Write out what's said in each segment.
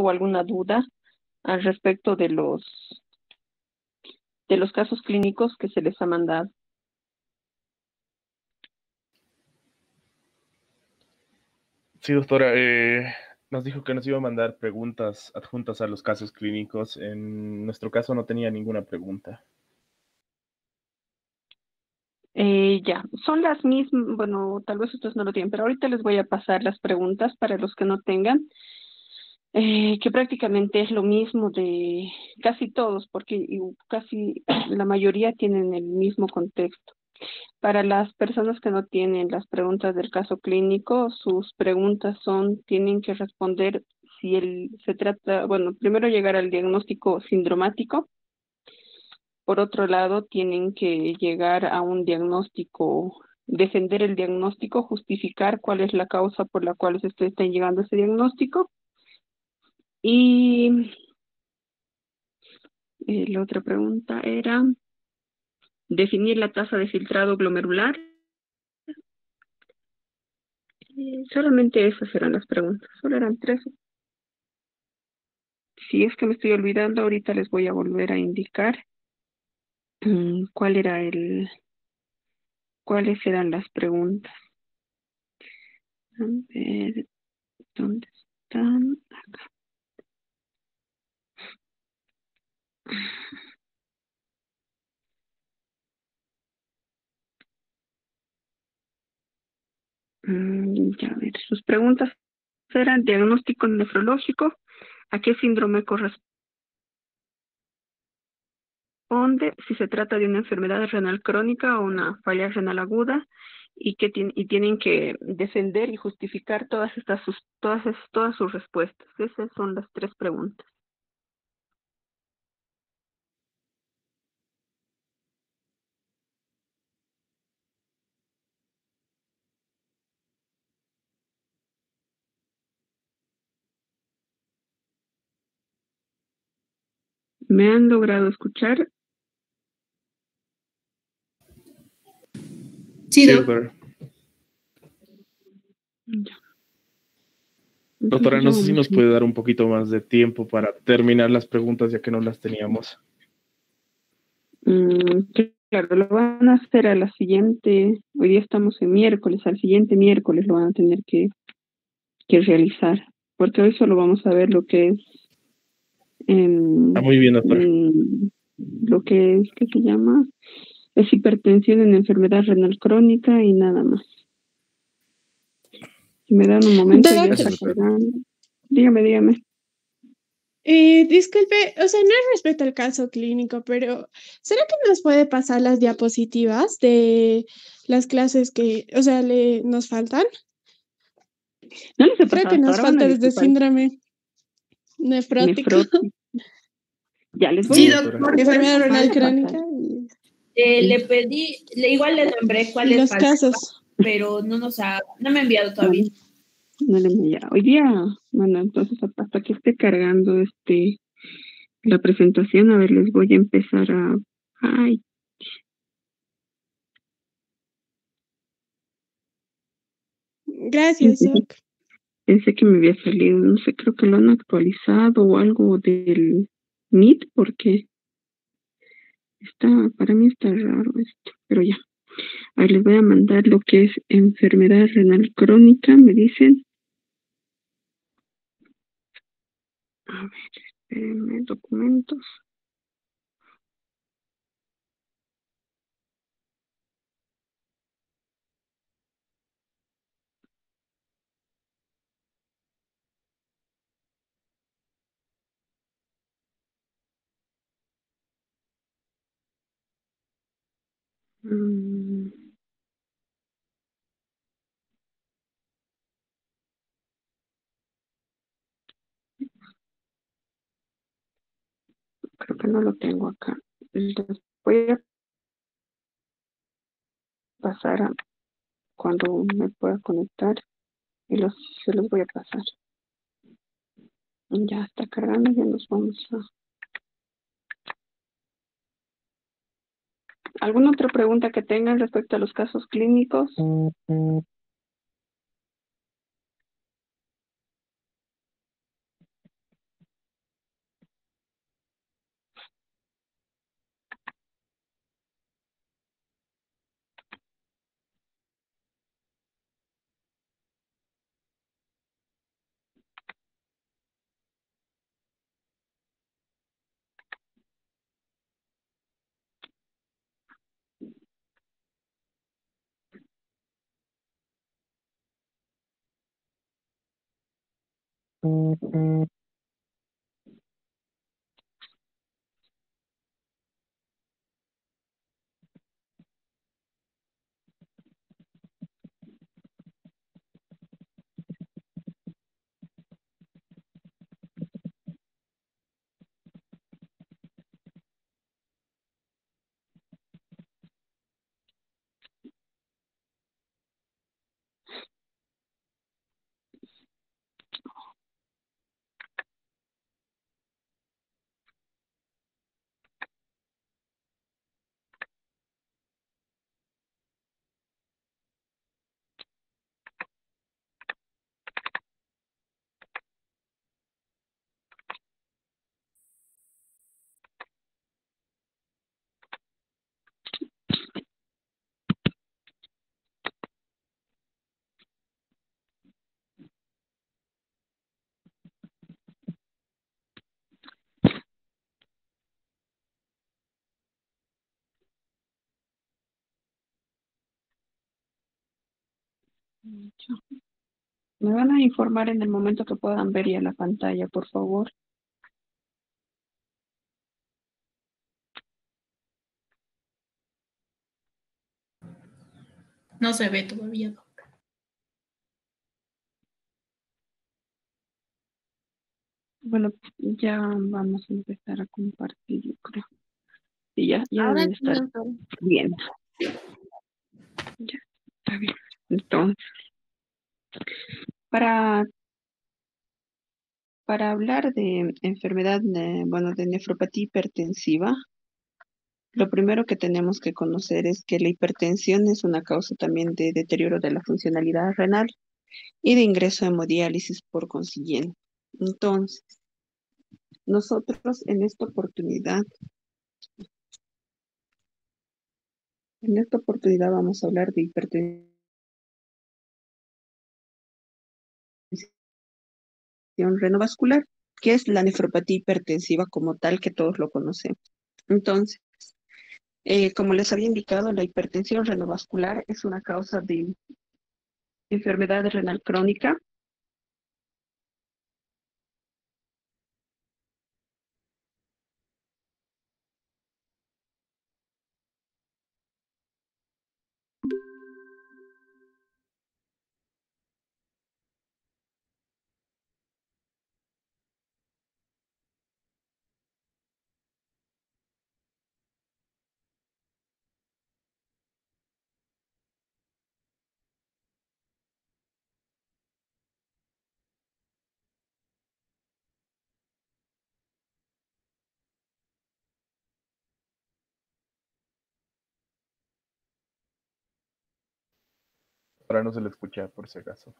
o alguna duda al respecto de los de los casos clínicos que se les ha mandado. Sí, doctora, eh, nos dijo que nos iba a mandar preguntas adjuntas a los casos clínicos. En nuestro caso no tenía ninguna pregunta. Eh, ya, son las mismas, bueno, tal vez ustedes no lo tienen, pero ahorita les voy a pasar las preguntas para los que no tengan, eh, que prácticamente es lo mismo de casi todos, porque casi la mayoría tienen el mismo contexto. Para las personas que no tienen las preguntas del caso clínico, sus preguntas son, tienen que responder si el, se trata, bueno, primero llegar al diagnóstico sindromático, por otro lado, tienen que llegar a un diagnóstico, defender el diagnóstico, justificar cuál es la causa por la cual se está llegando a ese diagnóstico. Y eh, la otra pregunta era definir la tasa de filtrado glomerular. Solamente esas eran las preguntas, solo eran tres. Si es que me estoy olvidando, ahorita les voy a volver a indicar. Mm, ¿Cuál era el, cuáles eran las preguntas? A ver, ¿dónde están? Acá. Mm, ya a ver, sus preguntas eran diagnóstico nefrológico, a qué síndrome corresponde si se trata de una enfermedad renal crónica o una falla renal aguda y tienen que defender y justificar todas estas todas sus respuestas. Esas son las tres preguntas. ¿Me han logrado escuchar? Sí, doctora. Doctora, no sé si nos puede dar un poquito más de tiempo para terminar las preguntas ya que no las teníamos. Mm, claro, lo van a hacer a la siguiente, hoy día estamos en miércoles, al siguiente miércoles lo van a tener que, que realizar, porque hoy solo vamos a ver lo que es... En, ah, muy bien, doctora. lo que es, ¿qué se llama? es hipertensión en enfermedad renal crónica y nada más. Si me dan un momento, ya está Dígame, dígame. Eh, disculpe, o sea, no es respecto al caso clínico, pero ¿será que nos puede pasar las diapositivas de las clases que, o sea, le, nos faltan? No les Creo que nos falta desde síndrome nefrótico. Ya les voy a Enfermedad renal crónica. Eh, le pedí, le, igual le nombré cuáles Los casos. pero no nos ha, no me ha enviado todavía. No, le he enviado. Hoy día, bueno, entonces hasta que esté cargando este la presentación, a ver, les voy a empezar a. Ay. Gracias, pensé, pensé que me había salido, no sé, creo que lo han actualizado o algo del Meet, porque Está, para mí está raro esto, pero ya. Ahí les voy a mandar lo que es enfermedad renal crónica, me dicen. A ver, espérenme, documentos. Mm. Creo que no lo tengo acá. voy a pasar a cuando me pueda conectar y los, se los voy a pasar. Ya está cargando, ya nos vamos a... ¿Alguna otra pregunta que tengan respecto a los casos clínicos? mm. Me van a informar en el momento que puedan ver ya la pantalla, por favor. No se ve todavía, Doc. Bueno, ya vamos a empezar a compartir, yo creo. Sí, ya, ya Ahora deben sí, estar. Ya, está bien. Entonces, para, para hablar de enfermedad, de- bueno, de nefropatía hipertensiva, lo primero que tenemos que conocer es que la hipertensión es una causa también de deterioro de la funcionalidad renal y de ingreso a hemodiálisis por consiguiente. Entonces, nosotros en esta oportunidad, en esta oportunidad vamos a hablar de hipertensión renovascular, que es la nefropatía hipertensiva como tal que todos lo conocemos. Entonces, eh, como les había indicado, la hipertensión renovascular es una causa de enfermedad renal crónica Ahora no se le escucha, por si acaso.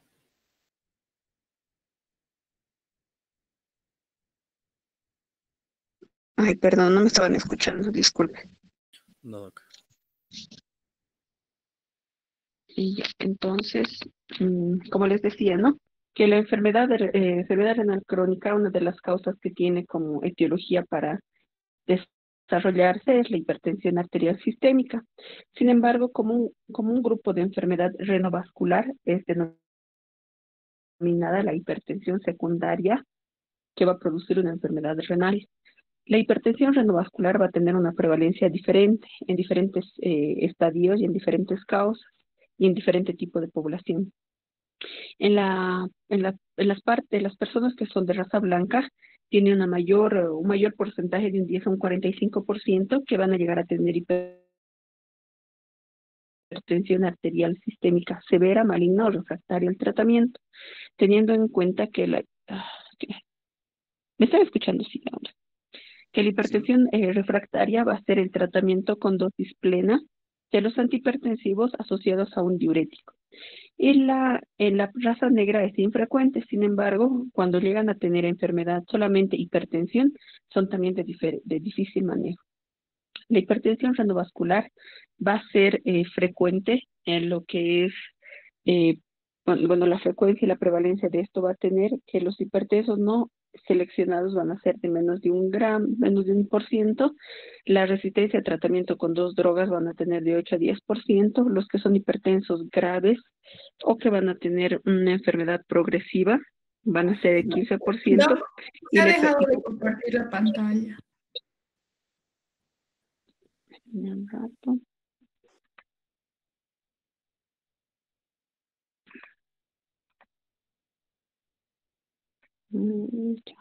Ay, perdón, no me estaban escuchando, disculpe. No, doc. Y ya, entonces, mm, como les decía, ¿no? Que la enfermedad, de eh, enfermedad renal crónica, una de las causas que tiene como etiología para desarrollarse es la hipertensión arterial sistémica. Sin embargo, como un, grupo de enfermedad renovascular es denominada la hipertensión secundaria que va a producir una enfermedad renal. La hipertensión renovascular va a tener una prevalencia diferente en diferentes eh, estadios y en diferentes causas y en diferente tipo de población. En, las personas que son de raza blanca tienen una mayor, eh, un mayor porcentaje de un 10 a un 45% que van a llegar a tener hipertensión arterial sistémica severa, maligna o refractaria al tratamiento, teniendo en cuenta que la... ah, ¿Me están escuchando? Sí, ahora que la hipertensión eh, refractaria va a ser el tratamiento con dosis plena de los antihipertensivos asociados a un diurético. Y la, en la raza negra es infrecuente, sin embargo, cuando llegan a tener enfermedad solamente hipertensión, son también de, difícil manejo. La hipertensión renovascular va a ser eh, frecuente en lo que es, eh, bueno, la frecuencia y la prevalencia de esto va a tener que los hipertensos no seleccionados van a ser de menos de un gramo, menos de un por ciento. La resistencia a tratamiento con dos drogas van a tener de 8 a 10 por ciento. Los que son hipertensos graves o que van a tener una enfermedad progresiva van a ser el 15%. No, y se ha le- dejado de compartir la pantalla. Un rato. Ya.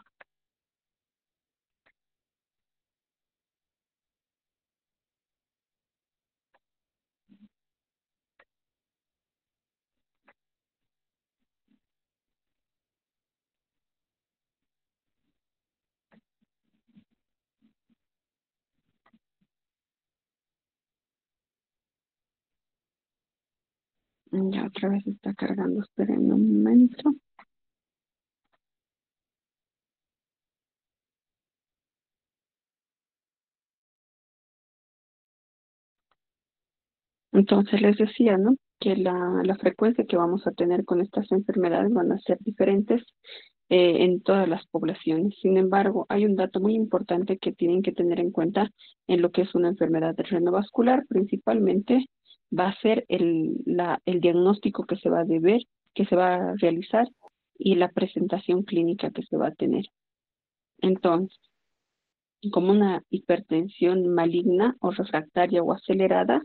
Ya otra vez está cargando, esperen un momento. Entonces les decía, ¿no? Que la, frecuencia que vamos a tener con estas enfermedades van a ser diferentes eh, en todas las poblaciones. Sin embargo, hay un dato muy importante que tienen que tener en cuenta en lo que es una enfermedad renovascular, principalmente va a ser el, el diagnóstico que se va a deber, que se va a realizar y la presentación clínica que se va a tener. Entonces, como una hipertensión maligna o refractaria o acelerada,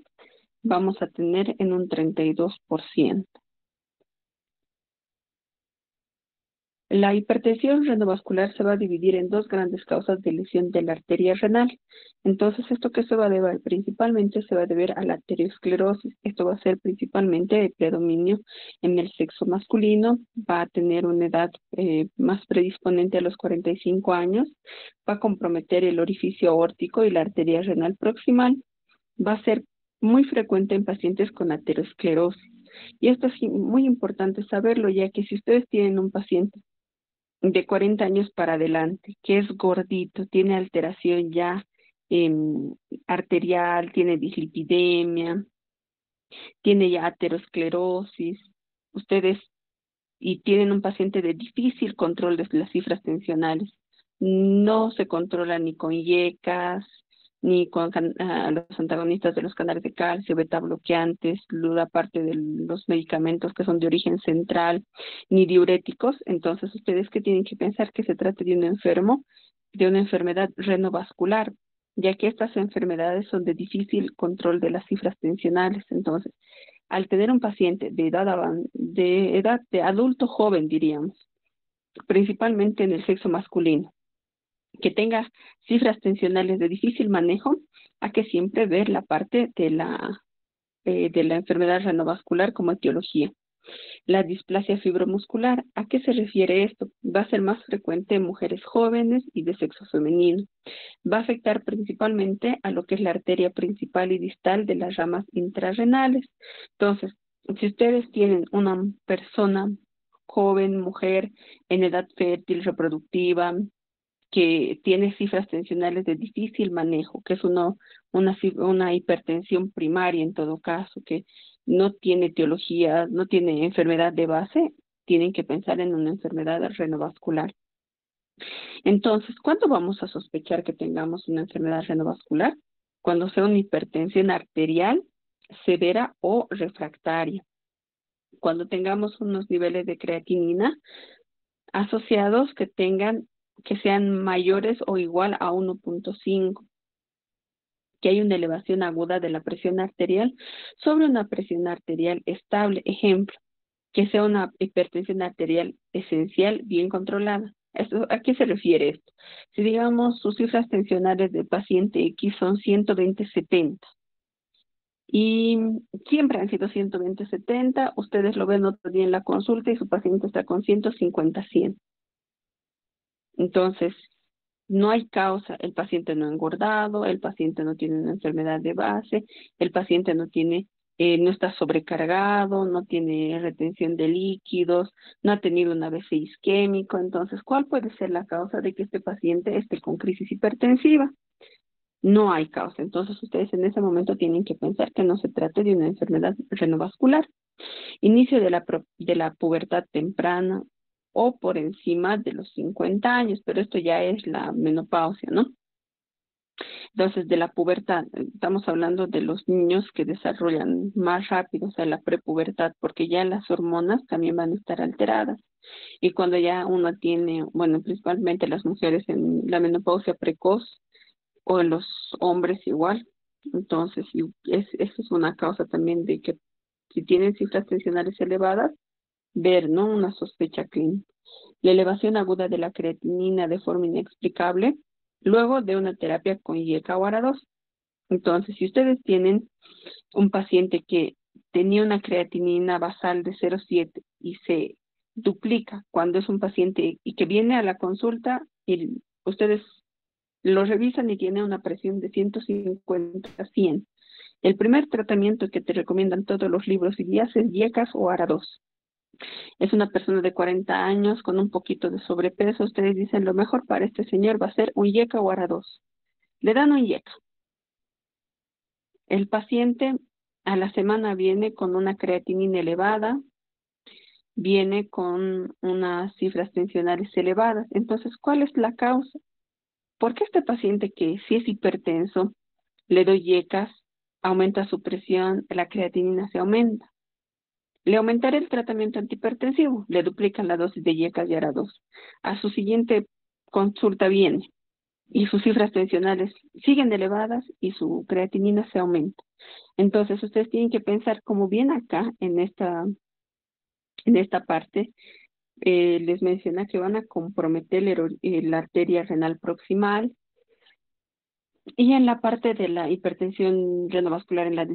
vamos a tener en un 32%. La hipertensión renovascular se va a dividir en dos grandes causas de lesión de la arteria renal. Entonces, ¿esto qué se va a deber? Principalmente se va a deber a la arteriosclerosis. Esto va a ser principalmente de predominio en el sexo masculino. Va a tener una edad eh, más predisponente a los 45 años. Va a comprometer el orificio aórtico y la arteria renal proximal. Va a ser muy frecuente en pacientes con aterosclerosis. Y esto es muy importante saberlo, ya que si ustedes tienen un paciente de 40 años para adelante, que es gordito, tiene alteración ya eh, arterial, tiene dislipidemia, tiene ya aterosclerosis, ustedes y tienen un paciente de difícil control de las cifras tensionales, no se controla ni con IECAS, ni con los antagonistas de los canales de calcio, beta bloqueantes, la parte de los medicamentos que son de origen central, ni diuréticos. Entonces, ustedes que tienen que pensar que se trata de un enfermo, de una enfermedad renovascular, ya que estas enfermedades son de difícil control de las cifras tensionales. Entonces, al tener un paciente de edad, de edad de adulto joven, diríamos, principalmente en el sexo masculino, que tenga cifras tensionales de difícil manejo, hay que siempre ver la parte de la, eh, de la enfermedad renovascular como etiología. La displasia fibromuscular, ¿a qué se refiere esto? Va a ser más frecuente en mujeres jóvenes y de sexo femenino. Va a afectar principalmente a lo que es la arteria principal y distal de las ramas intrarrenales. Entonces, si ustedes tienen una persona joven, mujer, en edad fértil, reproductiva, que tiene cifras tensionales de difícil manejo, que es una, una hipertensión primaria en todo caso, que no tiene etiología, no tiene enfermedad de base, tienen que pensar en una enfermedad renovascular. Entonces, ¿cuándo vamos a sospechar que tengamos una enfermedad renovascular? Cuando sea una hipertensión arterial severa o refractaria. Cuando tengamos unos niveles de creatinina asociados que tengan que sean mayores o igual a 1.5, que hay una elevación aguda de la presión arterial sobre una presión arterial estable. Ejemplo, que sea una hipertensión arterial esencial bien controlada. ¿A qué se refiere esto? Si digamos sus cifras tensionales del paciente X son 120-70 y siempre han sido 120-70, ustedes lo ven otro día en la consulta y su paciente está con 150-100. Entonces, no hay causa, el paciente no ha engordado, el paciente no tiene una enfermedad de base, el paciente no tiene, eh, no está sobrecargado, no tiene retención de líquidos, no ha tenido un ABC isquémico. Entonces, ¿cuál puede ser la causa de que este paciente esté con crisis hipertensiva? No hay causa. Entonces, ustedes en ese momento tienen que pensar que no se trate de una enfermedad renovascular. Inicio de la, de la pubertad temprana, o por encima de los 50 años, pero esto ya es la menopausia, ¿no? Entonces, de la pubertad, estamos hablando de los niños que desarrollan más rápido, o sea, la prepubertad, porque ya las hormonas también van a estar alteradas. Y cuando ya uno tiene, bueno, principalmente las mujeres en la menopausia precoz o en los hombres igual. Entonces, es, eso es una causa también de que si tienen cifras tensionales elevadas, ver, ¿no? Una sospecha clínica. La elevación aguda de la creatinina de forma inexplicable luego de una terapia con IECA o ARA2. Entonces, si ustedes tienen un paciente que tenía una creatinina basal de 0,7 y se duplica cuando es un paciente y que viene a la consulta y ustedes lo revisan y tiene una presión de 150 a 100. El primer tratamiento que te recomiendan todos los libros y guías es IECAS o ARA2. Es una persona de 40 años con un poquito de sobrepeso. Ustedes dicen lo mejor para este señor va a ser un IECA o ARA2. Le dan un IECA. El paciente a la semana viene con una creatinina elevada, viene con unas cifras tensionales elevadas. Entonces, ¿cuál es la causa? ¿Por qué este paciente que si es hipertenso, le doy IECAS, aumenta su presión, la creatinina se aumenta? Le aumentaré el tratamiento antihipertensivo, le duplican la dosis de IECAS y ARA2. A su siguiente consulta viene y sus cifras tensionales siguen elevadas y su creatinina se aumenta. Entonces, ustedes tienen que pensar como bien acá en esta, en esta parte, eh, les menciona que van a comprometer la arteria renal proximal, y en la parte de la hipertensión renovascular en la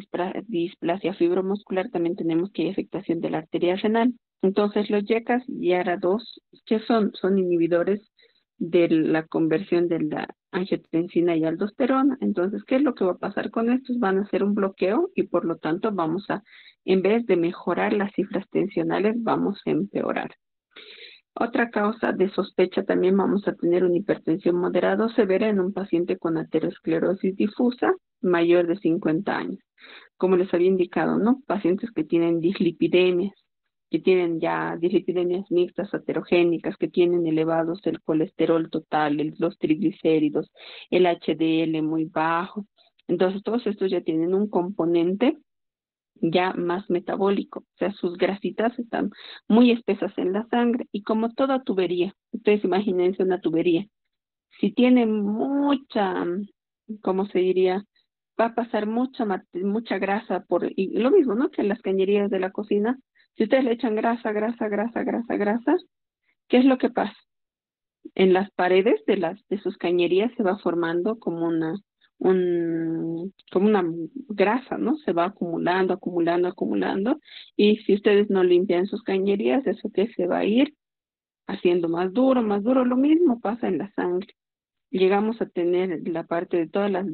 displasia fibromuscular también tenemos que hay afectación de la arteria renal. Entonces los YECAS y ARA2, ¿qué son? Son inhibidores de la conversión de la angiotensina y aldosterona. Entonces, ¿qué es lo que va a pasar con estos? Van a hacer un bloqueo y por lo tanto vamos a, en vez de mejorar las cifras tensionales, vamos a empeorar. Otra causa de sospecha también vamos a tener una hipertensión moderada o severa en un paciente con aterosclerosis difusa mayor de 50 años. Como les había indicado, ¿no? Pacientes que tienen dislipidemias, que tienen ya dislipidemias mixtas aterogénicas, que tienen elevados el colesterol total, los triglicéridos, el HDL muy bajo. Entonces, todos estos ya tienen un componente ya más metabólico, o sea, sus grasitas están muy espesas en la sangre y como toda tubería, ustedes imagínense una tubería, si tiene mucha, ¿cómo se diría? Va a pasar mucha, mucha grasa por, y lo mismo, ¿no? Que en las cañerías de la cocina, si ustedes le echan grasa, grasa, grasa, grasa, grasa, ¿qué es lo que pasa? En las paredes de las de sus cañerías se va formando como una un, como una grasa, ¿no? Se va acumulando, acumulando, acumulando. Y si ustedes no limpian sus cañerías, eso que se va a ir haciendo más duro, más duro. Lo mismo pasa en la sangre. Llegamos a tener la parte de todas las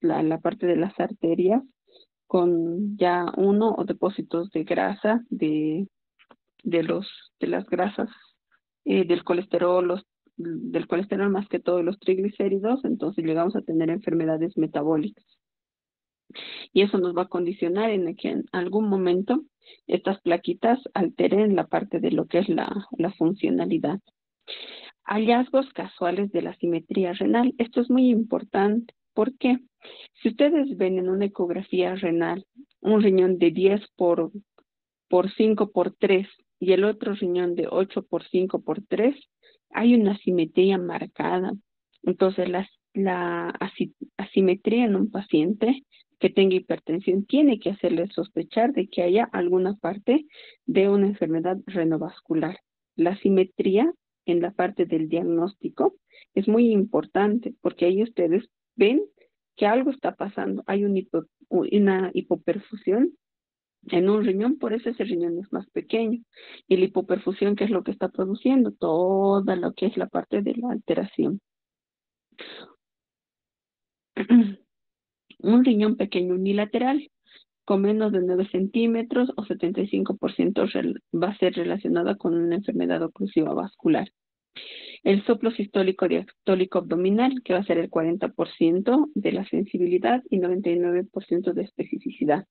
la, la parte de las arterias con ya uno o depósitos de grasa de, de los de las grasas eh, del colesterol, los del colesterol más que todos los triglicéridos, entonces llegamos a tener enfermedades metabólicas. Y eso nos va a condicionar en que en algún momento estas plaquitas alteren la parte de lo que es la, la funcionalidad. Hallazgos casuales de la simetría renal. Esto es muy importante. ¿Por qué? Si ustedes ven en una ecografía renal un riñón de 10 por, por 5 por 3 y el otro riñón de 8 por 5 por 3, hay una asimetría marcada. Entonces, la, la asimetría en un paciente que tenga hipertensión tiene que hacerle sospechar de que haya alguna parte de una enfermedad renovascular. La asimetría en la parte del diagnóstico es muy importante porque ahí ustedes ven que algo está pasando. Hay una hipoperfusión en un riñón, por eso ese riñón es más pequeño. Y la hipoperfusión, ¿qué es lo que está produciendo? Toda lo que es la parte de la alteración. un riñón pequeño unilateral con menos de 9 centímetros o 75% va a ser relacionado con una enfermedad oclusiva vascular el soplo sistólico diastólico abdominal, que va a ser el 40% de la sensibilidad y 99% de especificidad.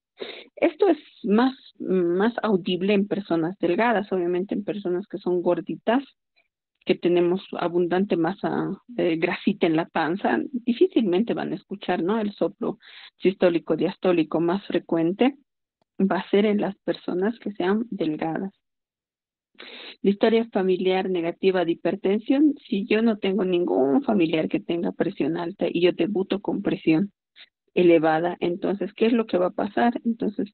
Esto es más, más audible en personas delgadas, obviamente en personas que son gorditas que tenemos abundante masa de grasita en la panza, difícilmente van a escuchar, ¿no? El soplo sistólico diastólico más frecuente va a ser en las personas que sean delgadas. La historia familiar negativa de hipertensión, si yo no tengo ningún familiar que tenga presión alta y yo debuto con presión elevada, entonces, ¿qué es lo que va a pasar? Entonces,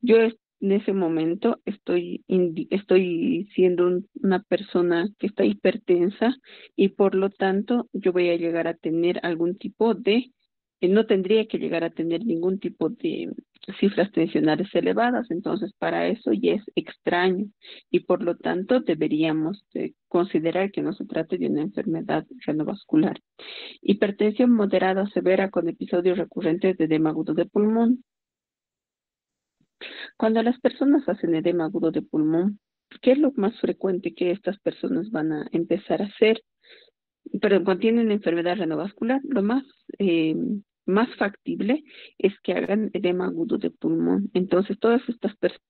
yo en ese momento estoy, estoy siendo una persona que está hipertensa y por lo tanto yo voy a llegar a tener algún tipo de, eh, no tendría que llegar a tener ningún tipo de cifras tensionales elevadas, entonces para eso ya es extraño y por lo tanto deberíamos considerar que no se trate de una enfermedad renovascular. Hipertensión moderada severa con episodios recurrentes de edema agudo de pulmón. Cuando las personas hacen edema agudo de pulmón, ¿qué es lo más frecuente que estas personas van a empezar a hacer? Pero cuando tienen enfermedad renovascular, lo más eh, más factible es que hagan edema agudo de pulmón. Entonces, todas estas personas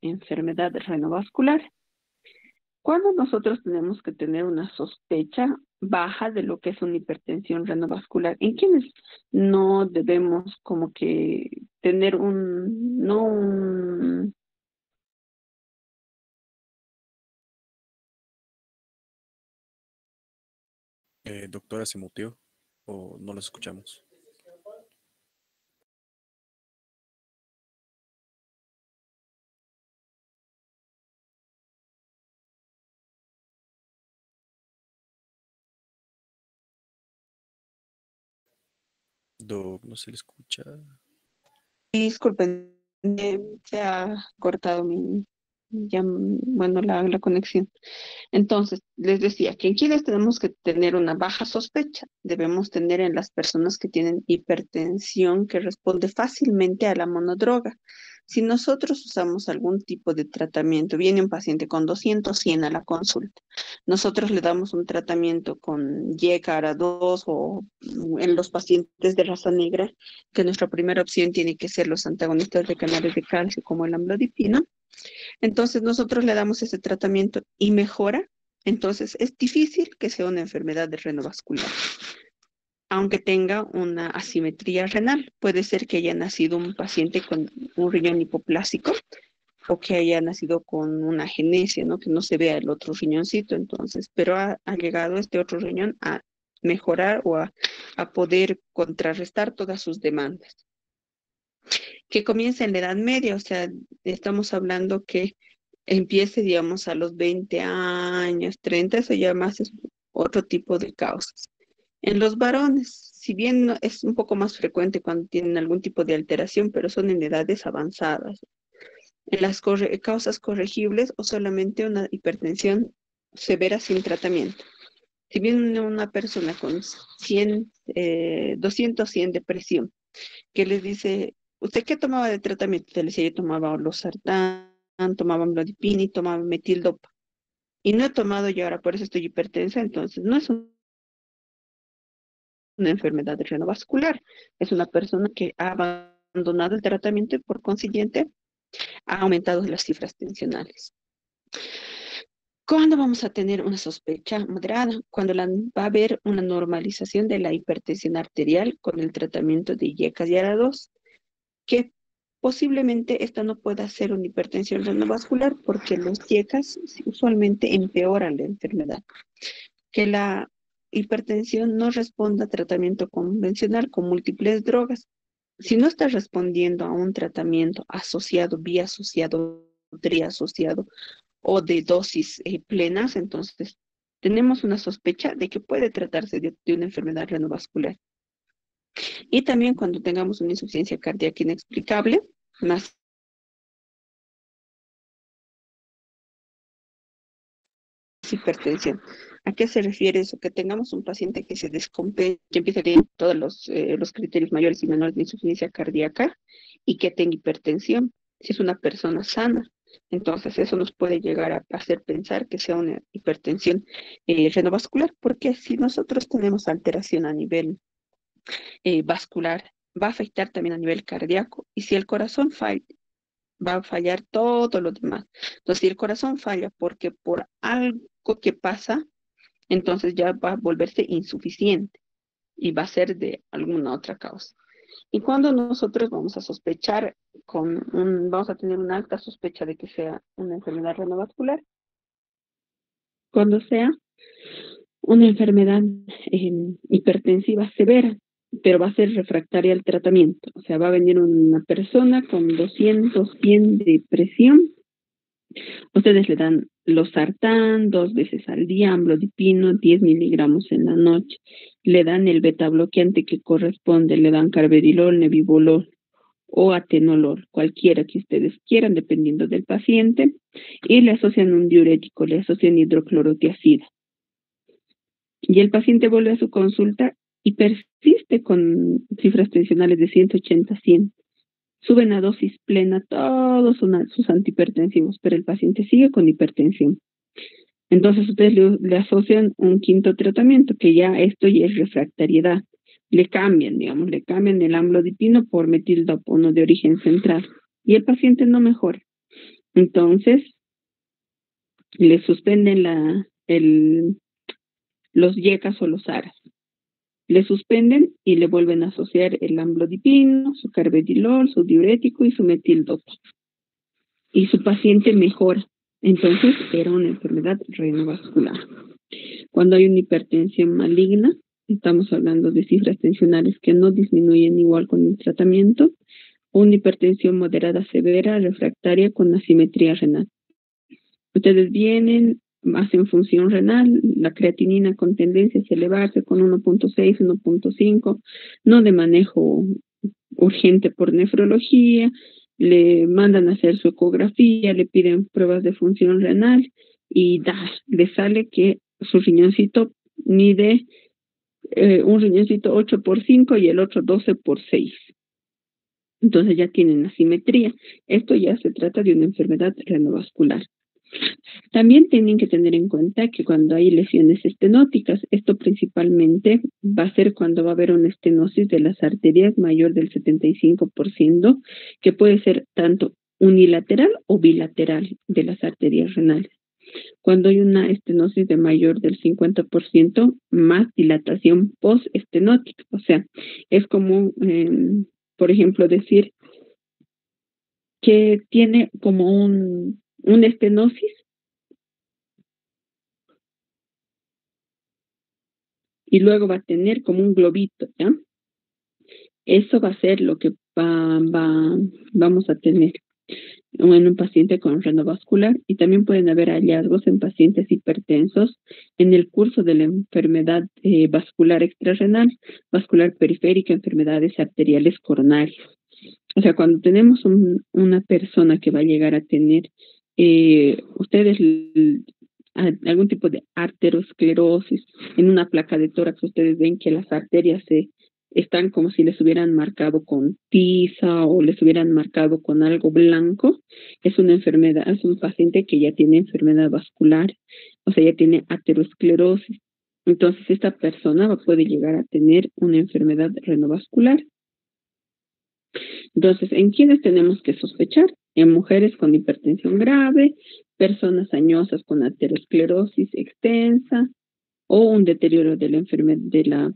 enfermedad renovascular. Cuando nosotros tenemos que tener una sospecha baja de lo que es una hipertensión renovascular, en quienes no debemos como que tener un, no un Eh, doctora, ¿se muteó o no los escuchamos? Doc, no se le escucha. Disculpen, se ha cortado mi, ya, bueno, la, la conexión. Entonces, les decía que en tenemos que tener una baja sospecha, debemos tener en las personas que tienen hipertensión que responde fácilmente a la monodroga. Si nosotros usamos algún tipo de tratamiento, viene un paciente con 200, 100 a la consulta, nosotros le damos un tratamiento con YECARA 2 o en los pacientes de raza negra, que nuestra primera opción tiene que ser los antagonistas de canales de calcio como el amlodipino, entonces nosotros le damos ese tratamiento y mejora, entonces es difícil que sea una enfermedad de renovascular. Aunque tenga una asimetría renal, puede ser que haya nacido un paciente con un riñón hipoplásico o que haya nacido con una genesia, ¿no? Que no se vea el otro riñoncito, entonces, pero ha, llegado este otro riñón a mejorar o a poder contrarrestar todas sus demandas que comienza en la Edad Media, o sea, estamos hablando que empiece, digamos, a los 20 años, 30, eso ya más es otro tipo de causas. En los varones, si bien es un poco más frecuente cuando tienen algún tipo de alteración, pero son en edades avanzadas. En las causas corregibles o solamente una hipertensión severa sin tratamiento. Si bien una persona con 100, eh, 200, 100 de presión, que les dice ¿Usted qué tomaba de tratamiento? Le decía, yo tomaba losartán, tomaba amlodipina y tomaba metildopa. Y no he tomado yo ahora, por eso estoy hipertensa, entonces no es una enfermedad renovascular, es una persona que ha abandonado el tratamiento y por consiguiente ha aumentado las cifras tensionales. ¿Cuándo vamos a tener una sospecha moderada? Cuando va a haber una normalización de la hipertensión arterial con el tratamiento de IECAS y ARA2 que posiblemente esta no pueda ser una hipertensión renovascular porque los YECAS usualmente empeoran la enfermedad. Que la hipertensión no responda a tratamiento convencional con múltiples drogas. Si no está respondiendo a un tratamiento asociado, asociado, asociado o de dosis eh, plenas, entonces tenemos una sospecha de que puede tratarse de una enfermedad renovascular. Y también cuando tengamos una insuficiencia cardíaca inexplicable, más hipertensión. ¿A qué se refiere eso? Que tengamos un paciente que se descompense, que empiece a tener todos los, eh, los criterios mayores y menores de insuficiencia cardíaca y que tenga hipertensión, si es una persona sana. Entonces eso nos puede llegar a hacer pensar que sea una hipertensión eh, renovascular, porque si nosotros tenemos alteración a nivel eh, vascular va a afectar también a nivel cardíaco. Y si el corazón falla, va a fallar todo lo demás. Entonces, si el corazón falla porque por algo que pasa, entonces ya va a volverse insuficiente y va a ser de alguna otra causa. Y cuando nosotros vamos a sospechar vamos a tener una alta sospecha de que sea una enfermedad renovascular, cuando sea una enfermedad em, hipertensiva severa, pero va a ser refractaria al tratamiento. O sea, va a venir una persona con 200, 100 de presión. Ustedes le dan los sartán dos veces al día, amlodipino 10 miligramos en la noche. Le dan el beta bloqueante que corresponde, le dan carvedilol, nebivolol o atenolol, cualquiera que ustedes quieran, dependiendo del paciente, y le asocian un diurético, le asocian hidroclorotiazida. Y el paciente vuelve a su consulta y persiste con cifras tensionales de 180 a 100. Suben a dosis plena todos sus antihipertensivos, pero el paciente sigue con hipertensión. Entonces ustedes le, asocian un quinto tratamiento, que ya esto ya es refractariedad. Le cambian, digamos, le cambian el amlodipino por metildopono de origen central. Y el paciente no mejora. Entonces, le suspenden la, el, los yecas o los aras le suspenden y le vuelven a asociar el amlodipino, su carvedilol, su diurético y su metildopa. Y su paciente mejora. Entonces era una enfermedad renovascular. Cuando hay una hipertensión maligna, estamos hablando de cifras tensionales que no disminuyen igual con el tratamiento, una hipertensión moderada severa refractaria con asimetría renal. Ustedes vienen, hacen función renal, la creatinina con tendencia a elevarse con 1.6, 1.5, no de manejo urgente por nefrología, le mandan a hacer su ecografía, le piden pruebas de función renal y da, le sale que su riñoncito mide eh, un riñoncito 8 por 5 y el otro 12 por 6. Entonces ya tienen asimetría. Esto ya se trata de una enfermedad renovascular. También tienen que tener en cuenta que cuando hay lesiones estenóticas, esto principalmente va a ser cuando va a haber una estenosis de las arterias mayor del 75%, que puede ser tanto unilateral o bilateral de las arterias renales. Cuando hay una estenosis de mayor del 50%, más dilatación post-estenótica. O sea, es como, em, por ejemplo, decir que tiene como un una estenosis y luego va a tener como un globito, ¿ya? Eso va a ser lo que va, va, vamos a tener en un paciente con renovascular y también pueden haber hallazgos en pacientes hipertensos en el curso de la enfermedad eh, vascular extrarrenal, vascular periférica, enfermedades arteriales coronarias. O sea, cuando tenemos una persona que va a llegar a tener eh, ustedes algún tipo de arteriosclerosis en una placa de tórax, ustedes ven que las arterias se están como si les hubieran marcado con tiza o les hubieran marcado con algo blanco, es una enfermedad, es un paciente que ya tiene enfermedad vascular, o sea, ya tiene aterosclerosis. Entonces, esta persona puede llegar a tener una enfermedad renovascular. Entonces, ¿en quiénes tenemos que sospechar? en mujeres con hipertensión grave, personas añosas con aterosclerosis extensa o un deterioro de la de la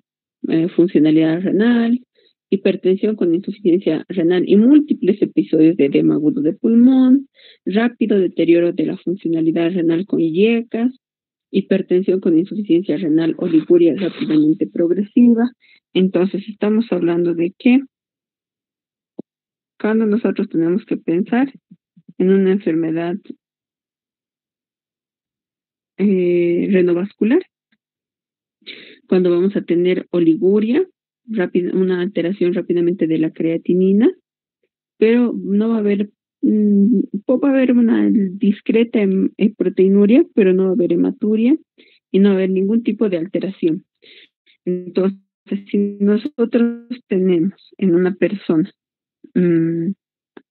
eh, funcionalidad renal, hipertensión con insuficiencia renal y múltiples episodios de edema agudo de pulmón, rápido deterioro de la funcionalidad renal con IECAS, hipertensión con insuficiencia renal o liguria rápidamente progresiva. Entonces estamos hablando de que cuando nosotros tenemos que pensar en una enfermedad eh, renovascular, cuando vamos a tener oliguria, una alteración rápidamente de la creatinina, pero no va a haber, mm, va a haber una discreta proteinuria, pero no va a haber hematuria y no va a haber ningún tipo de alteración. Entonces, si nosotros tenemos en una persona mmm,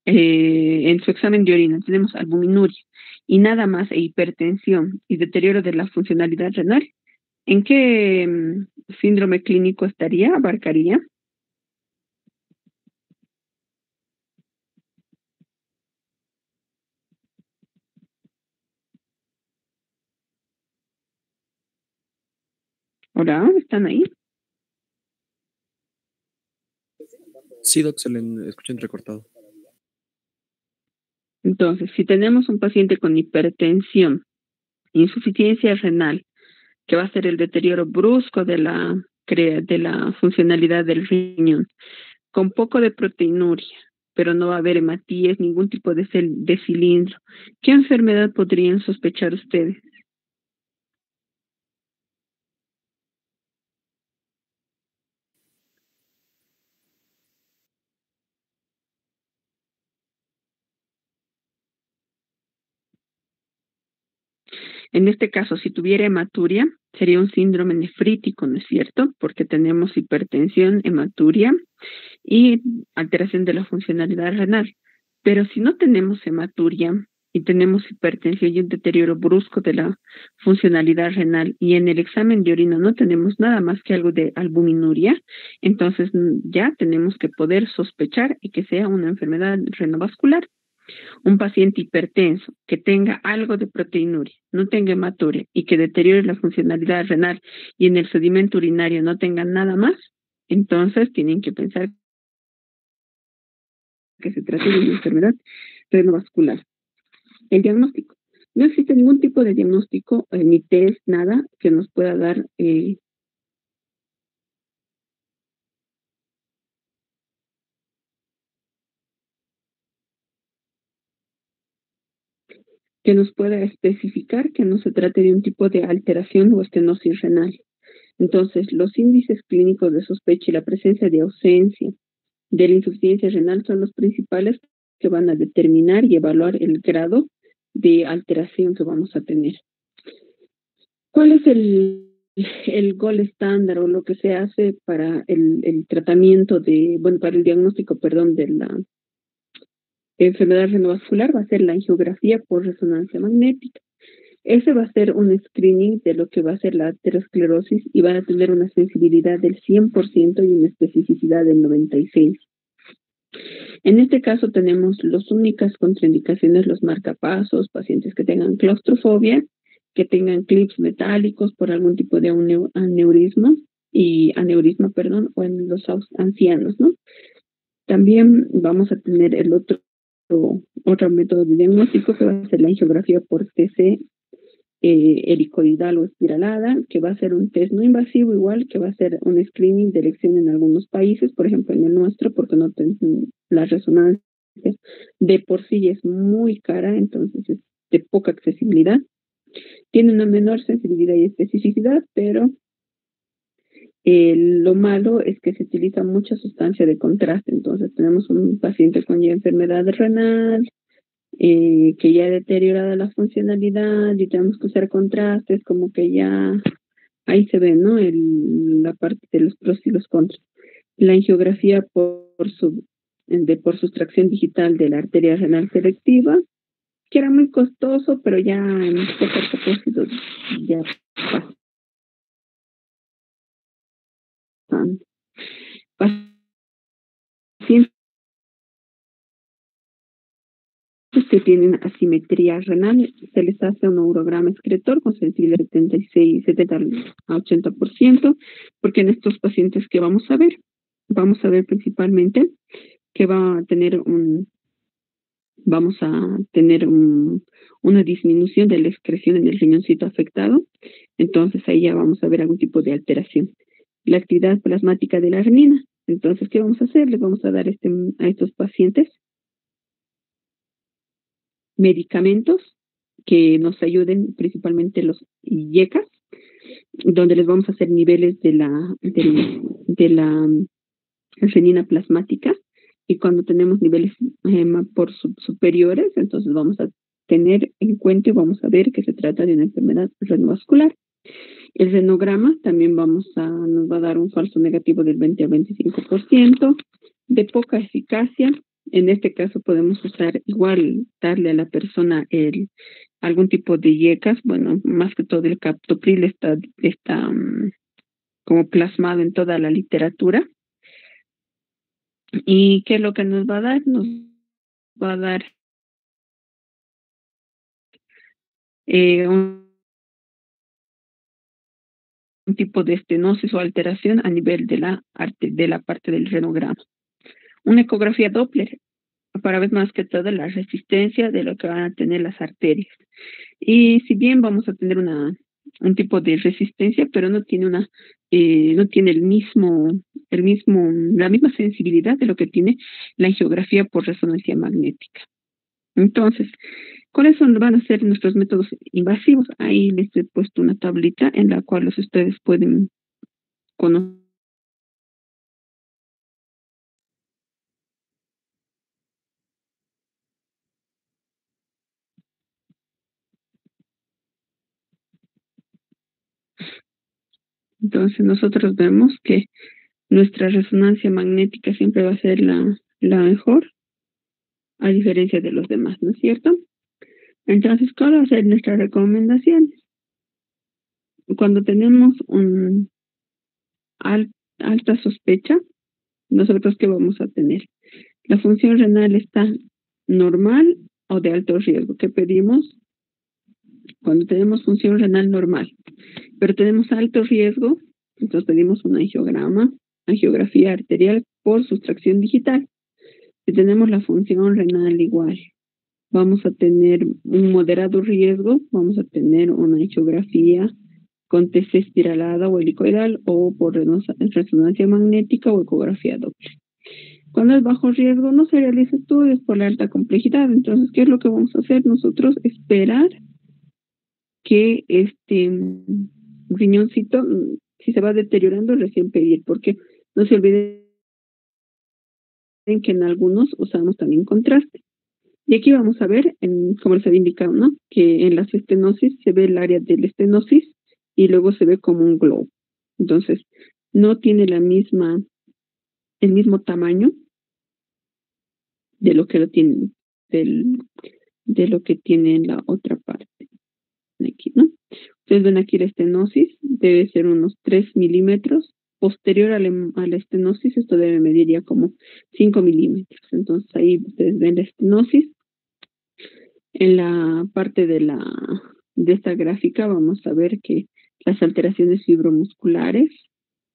eh, en su examen de orina tenemos albuminuria y nada más e hipertensión y deterioro de la funcionalidad renal, ¿en qué mm, síndrome clínico estaría, abarcaría? Hola, ¿están ahí? Sí, Doc, se le entrecortado. Entonces, si tenemos un paciente con hipertensión, insuficiencia renal, que va a ser el deterioro brusco de la, de la funcionalidad del riñón, con poco de proteinuria, pero no va a haber hematíes, ningún tipo de, de cilindro. ¿Qué enfermedad podrían sospechar ustedes? En este caso, si tuviera hematuria, sería un síndrome nefrítico, ¿no es cierto? Porque tenemos hipertensión, hematuria y alteración de la funcionalidad renal. Pero si no tenemos hematuria y tenemos hipertensión y un deterioro brusco de la funcionalidad renal y en el examen de orina no tenemos nada más que algo de albuminuria, entonces ya tenemos que poder sospechar y que sea una enfermedad renovascular. Un paciente hipertenso que tenga algo de proteinuria, no tenga hematuria y que deteriore la funcionalidad renal y en el sedimento urinario no tenga nada más, entonces tienen que pensar que se trata de una enfermedad renovascular. El diagnóstico. No existe ningún tipo de diagnóstico, eh, ni test, nada que nos pueda dar eh, que nos pueda especificar que no se trate de un tipo de alteración o estenosis renal. Entonces, los índices clínicos de sospecha y la presencia de ausencia de la insuficiencia renal son los principales que van a determinar y evaluar el grado de alteración que vamos a tener. ¿Cuál es el, el gol estándar o lo que se hace para el, el tratamiento de, bueno, para el diagnóstico, perdón, de la enfermedad renovascular va a ser la angiografía por resonancia magnética. Ese va a ser un screening de lo que va a ser la aterosclerosis y van a tener una sensibilidad del 100% y una especificidad del 96%. En este caso tenemos las únicas contraindicaciones, los marcapasos, pacientes que tengan claustrofobia, que tengan clips metálicos por algún tipo de aneurisma y aneurisma, perdón, o en los ancianos, ¿no? También vamos a tener el otro otro método de diagnóstico que va a ser la angiografía por TC eh, helicoidal o espiralada, que va a ser un test no invasivo igual, que va a ser un screening de elección en algunos países, por ejemplo en el nuestro, porque no la resonancia de por sí es muy cara, entonces es de poca accesibilidad. Tiene una menor sensibilidad y especificidad, pero eh, lo malo es que se utiliza mucha sustancia de contraste, entonces tenemos un paciente con ya enfermedad renal, eh, que ya ha deteriorado la funcionalidad y tenemos que usar contrastes, como que ya ahí se ve, ¿no? El, la parte de los pros y los contras. La angiografía por, por sustracción digital de la arteria renal selectiva, que era muy costoso, pero ya en este propósito ya Pacientes que tienen asimetría renal, se les hace un neurograma excretor con sensibilidad de 76, 70 a 80%, porque en estos pacientes que vamos a ver, vamos a ver principalmente que va a tener un, vamos a tener un, una disminución de la excreción en el riñoncito afectado, entonces ahí ya vamos a ver algún tipo de alteración la actividad plasmática de la renina. Entonces, ¿qué vamos a hacer? Le vamos a dar este, a estos pacientes medicamentos que nos ayuden, principalmente los IECAS, donde les vamos a hacer niveles de la, de, la renina plasmática y cuando tenemos niveles por superiores, entonces vamos a tener en cuenta y vamos a ver que se trata de una enfermedad renovascular. El renograma también vamos a, nos va a dar un falso negativo del 20 a 25%, de poca eficacia. En este caso podemos usar igual, darle a la persona el, algún tipo de yecas, bueno, más que todo el captopril está, está um, como plasmado en toda la literatura. ¿Y qué es lo que nos va a dar? Nos va a dar eh, un tipo de estenosis o alteración a nivel de la, arte, de la parte del renograma. Una ecografía Doppler para ver más que todo la resistencia de lo que van a tener las arterias. Y si bien vamos a tener una, un tipo de resistencia, pero no tiene una, eh, no tiene el mismo, el mismo, la misma sensibilidad de lo que tiene la angiografía por resonancia magnética. Entonces, ¿cuáles son, van a ser nuestros métodos invasivos? Ahí les he puesto una tablita en la cual ustedes pueden conocer Entonces nosotros vemos que nuestra resonancia magnética siempre va a ser la mejor, a diferencia de los demás, ¿no es cierto? Entonces, ¿cuál va a ser nuestra recomendación? Cuando tenemos un alta sospecha, nosotros qué vamos a tener? La función renal está normal o de alto riesgo. ¿Qué pedimos? Cuando tenemos función renal normal, pero tenemos alto riesgo, entonces pedimos un angiograma, angiografía arterial por sustracción digital. Si tenemos la función renal igual, vamos a tener un moderado riesgo, vamos a tener una angiografía con TC espiralada o helicoidal o por resonancia magnética o ecografía doble. Cuando es bajo riesgo no se realiza estudios por la alta complejidad. Entonces, ¿qué es lo que vamos a hacer nosotros? Esperar que este riñoncito, mm, si se va deteriorando, recién pedir, porque no se olviden que en algunos usamos también contraste. Y aquí vamos a ver, en, como les había indicado, ¿no? que en las estenosis se ve el área de la estenosis y luego se ve como un globo. Entonces, no tiene la misma, el mismo tamaño de lo que lo tiene, del, de lo que tiene en la otra parte. Aquí, ¿no? Ustedes ven aquí la estenosis, debe ser unos 3 milímetros. Posterior a la, estenosis, esto debe medir ya como 5 milímetros. Entonces ahí ustedes ven la estenosis. En la parte de, la, de esta gráfica vamos a ver que las alteraciones fibromusculares,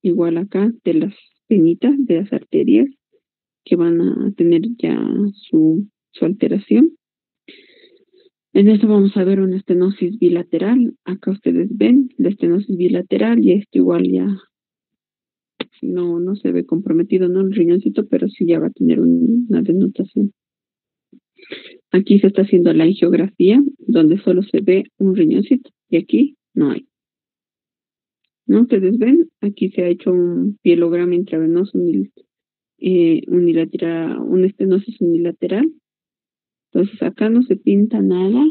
igual acá, de las penitas, de las arterias, que van a tener ya su, su alteración. En esto vamos a ver una estenosis bilateral. Acá ustedes ven la estenosis bilateral y esto igual ya no, no se ve comprometido, ¿no? El riñoncito, pero sí ya va a tener una denotación. Aquí se está haciendo la angiografía, donde solo se ve un riñoncito, y aquí no hay. ¿No? Ustedes ven, aquí se ha hecho un pielograma intravenoso eh, unilateral, una estenosis unilateral, entonces acá no se pinta nada.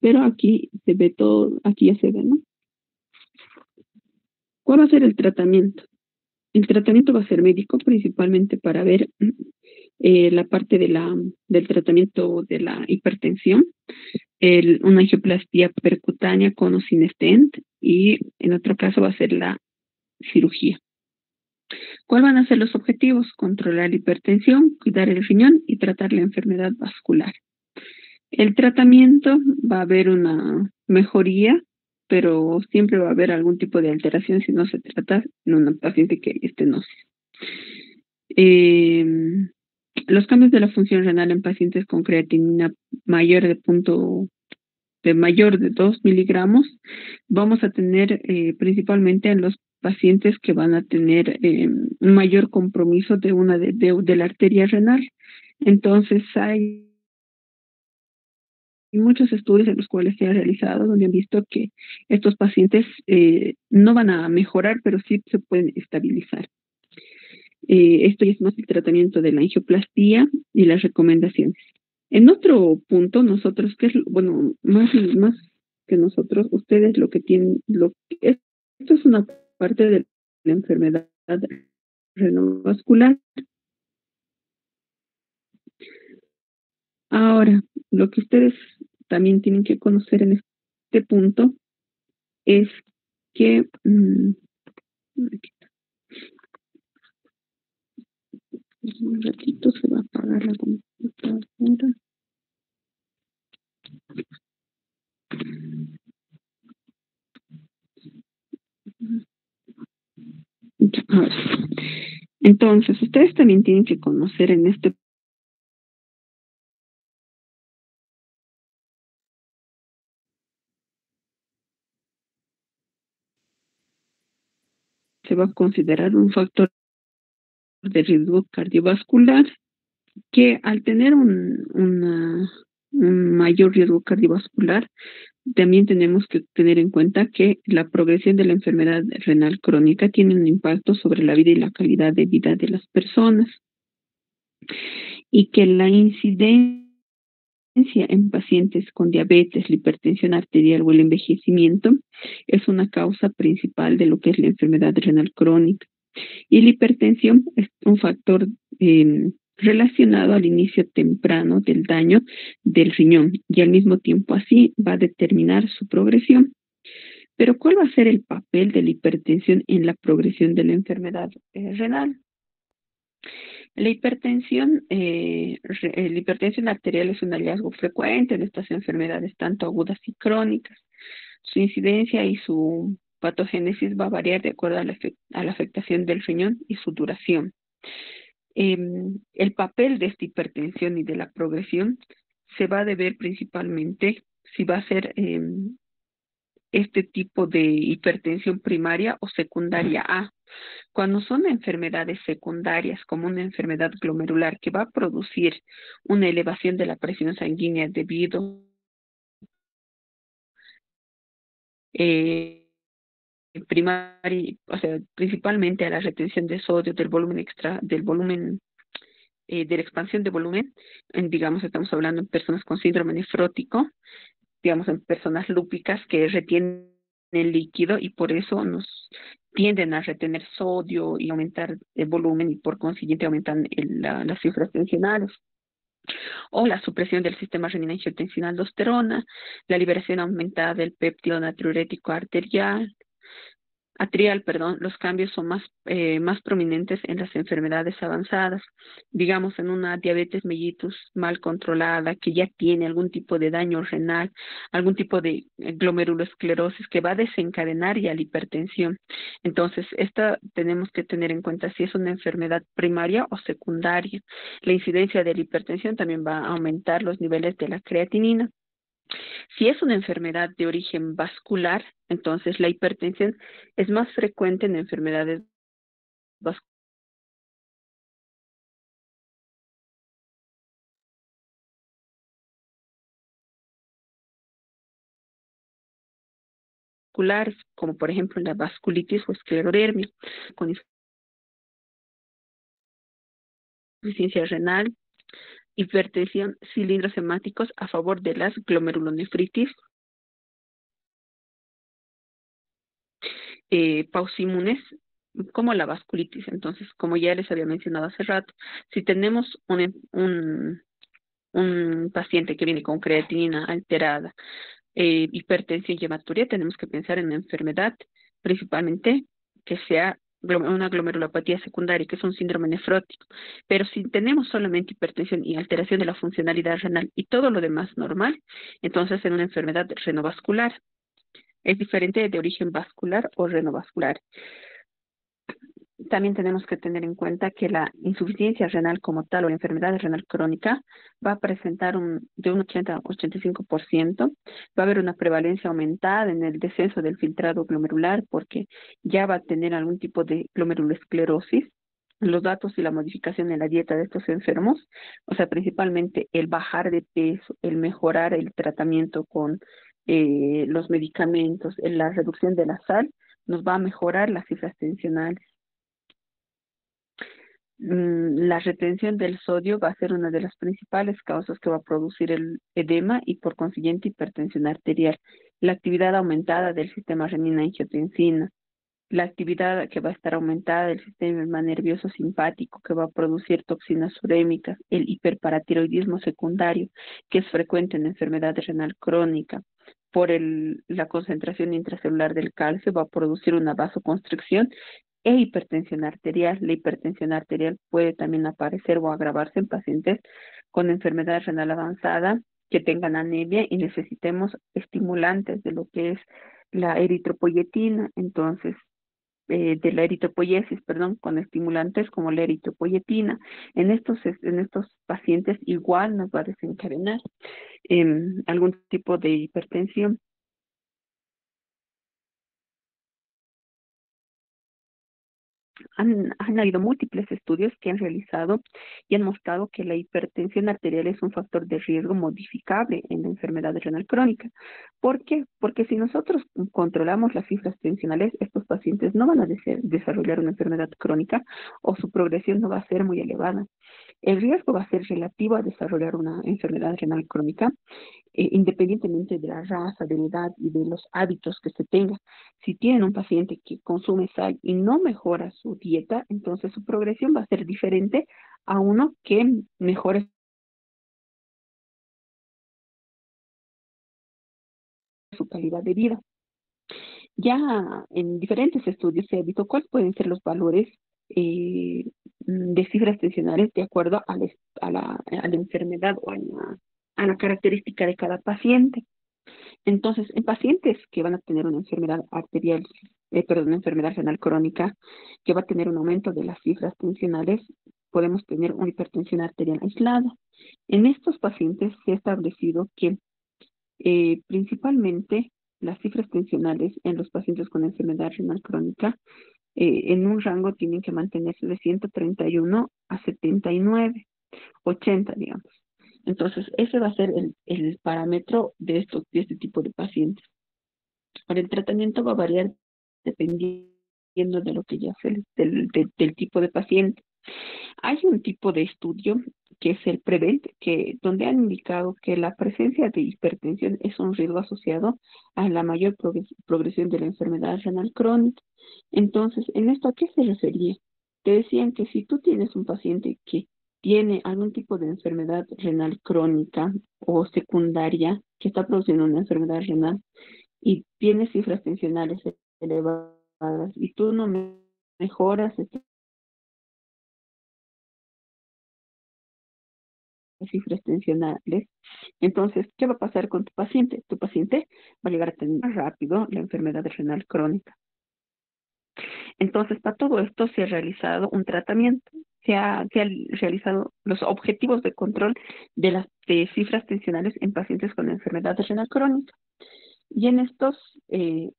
Pero aquí se ve todo, aquí ya se ve, ¿no? ¿Cuál va a ser el tratamiento? El tratamiento va a ser médico principalmente para ver eh, la parte del tratamiento de la hipertensión, una angioplastía percutánea con o sin stent y en otro caso va a ser la cirugía. ¿Cuáles van a ser los objetivos? Controlar la hipertensión, cuidar el riñón y tratar la enfermedad vascular. El tratamiento va a haber una mejoría, pero siempre va a haber algún tipo de alteración si no se trata en una paciente que hay estenosis. Em, los cambios de la función renal en pacientes con creatinina mayor de punto de mayor de 2 miligramos, vamos a tener eh, principalmente en los pacientes que van a tener eh, mayor compromiso de una de, de, la arteria renal. Entonces hay muchos estudios en los cuales se ha realizado donde han visto que estos pacientes eh, no van a mejorar, pero sí se pueden estabilizar. Eh, esto es más el tratamiento de la angioplastía y las recomendaciones. En otro punto, nosotros, que es, bueno, más, más que nosotros, ustedes lo que tienen, lo que esto es una parte de la enfermedad renovascular. Ahora, lo que ustedes también tienen que conocer en este punto es que mmm, un ratito se va a apagar la computadora. Entonces, ustedes también tienen que conocer en este se va a considerar un factor de riesgo cardiovascular que al tener un, un mayor riesgo cardiovascular, también tenemos que tener en cuenta que la progresión de la enfermedad renal crónica tiene un impacto sobre la vida y la calidad de vida de las personas y que la incidencia en pacientes con diabetes, la hipertensión arterial o el envejecimiento es una causa principal de lo que es la enfermedad renal crónica. Y la hipertensión es un factor eh, relacionado al inicio temprano del daño del riñón y al mismo tiempo así va a determinar su progresión. Pero ¿cuál va a ser el papel de la hipertensión en la progresión de la enfermedad eh, renal? La hipertensión, eh, la hipertensión arterial es un hallazgo frecuente en estas enfermedades, tanto agudas y crónicas. Su incidencia y su patogénesis va a variar de acuerdo a la, a la afectación del riñón y su duración. Em, el papel de esta hipertensión y de la progresión se va a deber principalmente si va a ser em, este tipo de hipertensión primaria o secundaria A. Cuando son enfermedades secundarias, como una enfermedad glomerular que va a producir una elevación de la presión sanguínea debido eh, primaria, o sea, principalmente a la retención de sodio del volumen extra, del volumen eh, de la expansión de volumen, en, digamos, estamos hablando en personas con síndrome nefrótico, digamos, en personas lúpicas que retienen el líquido y por eso nos tienden a retener sodio y aumentar el volumen y por consiguiente aumentan las cifras tensionales. O la supresión del sistema renina-angiotensina-aldosterona, la liberación aumentada del péptido natriurético arterial, atrial, perdón, los cambios son más, eh, más prominentes en las enfermedades avanzadas, digamos en una diabetes mellitus mal controlada que ya tiene algún tipo de daño renal, algún tipo de eh, glomerulosclerosis que va a desencadenar ya la hipertensión. Entonces, esta tenemos que tener en cuenta si es una enfermedad primaria o secundaria. La incidencia de la hipertensión también va a aumentar los niveles de la creatinina. Si es una enfermedad de origen vascular, entonces la hipertensión es más frecuente en enfermedades vasculares, como por ejemplo la vasculitis o esclerodermia, con insuficiencia renal, hipertensión, cilindros hemáticos a favor de las glomerulonefritis, eh, pausimunes, como la vasculitis. Entonces, como ya les había mencionado hace rato, si tenemos un, un, paciente que viene con creatinina alterada, eh, hipertensión y hematuria, tenemos que pensar en una enfermedad principalmente que sea una glomerulopatía secundaria, que es un síndrome nefrótico. Pero si tenemos solamente hipertensión y alteración de la funcionalidad renal y todo lo demás normal, entonces en una enfermedad renovascular. Es diferente de origen vascular o renovascular también tenemos que tener en cuenta que la insuficiencia renal como tal o la enfermedad renal crónica va a presentar un, de un 80 a 85%, va a haber una prevalencia aumentada en el descenso del filtrado glomerular porque ya va a tener algún tipo de glomerulosclerosis. Los datos y la modificación en la dieta de estos enfermos, o sea, principalmente el bajar de peso, el mejorar el tratamiento con eh, los medicamentos, la reducción de la sal, nos va a mejorar las cifras tensionales. Mm, la retención del sodio va a ser una de las principales causas que va a producir el edema y por consiguiente hipertensión arterial. La actividad aumentada del sistema renina-angiotensina, la actividad que va a estar aumentada del sistema nervioso simpático que va a producir toxinas urémicas, el hiperparatiroidismo secundario, que es frecuente en enfermedad renal crónica, por el, la concentración intracelular del calcio va a producir una vasoconstricción e hipertensión arterial. La hipertensión arterial puede también aparecer o agravarse en pacientes con enfermedad renal avanzada que tengan anemia y necesitemos estimulantes de lo que es la eritropoyetina. Entonces, eh, de la eritropoiesis, perdón, con estimulantes como la eritropoyetina. En estos, en estos pacientes igual nos va a desencadenar em, algún tipo de hipertensión. Han, han, habido múltiples estudios que han realizado y han mostrado que la hipertensión arterial es un factor de riesgo modificable en la enfermedad renal crónica. ¿Por qué? Porque si nosotros controlamos las cifras tensionales, estos pacientes no van a desarrollar una enfermedad crónica o su progresión no va a ser muy elevada. El riesgo va a ser relativo a desarrollar una enfermedad renal crónica, eh, independientemente de la raza, de la edad y de los hábitos que se tenga. Si tienen un paciente que consume sal y no mejora su dieta, entonces su progresión va a ser diferente a uno que mejore su calidad de vida. Ya en diferentes estudios se ha visto cuáles pueden ser los valores eh, de cifras tensionales de acuerdo a la, a la, a la enfermedad o a la, a la característica de cada paciente. Entonces, en pacientes que van a tener una enfermedad arterial, eh, perdón, enfermedad renal crónica, que va a tener un aumento de las cifras tensionales, podemos tener una hipertensión arterial aislada. En estos pacientes se ha establecido que eh, principalmente las cifras tensionales en los pacientes con enfermedad renal crónica eh, en un rango tienen que mantenerse de 131 a 79, 80, digamos. Entonces, ese va a ser el, el parámetro de, estos, de este tipo de pacientes. Ahora, el tratamiento va a variar dependiendo de lo que ya sé, del, del, tipo de paciente. Hay un tipo de estudio que es el PREVENT, que, donde han indicado que la presencia de hipertensión es un riesgo asociado a la mayor progresión de la enfermedad renal crónica. Entonces, ¿en esto a qué se refería? Te decían que si tú tienes un paciente que tiene algún tipo de enfermedad renal crónica o secundaria que está produciendo una enfermedad renal y tiene cifras tensionales elevadas y tú no mejoras estas cifras tensionales, entonces, ¿qué va a pasar con tu paciente? Tu paciente va a llegar a tener más rápido la enfermedad renal crónica. Entonces, para todo esto se ha realizado un tratamiento, se ha, se ha realizado los objetivos de control de las cifras tensionales en pacientes con enfermedad renal crónica. Y en estos eh,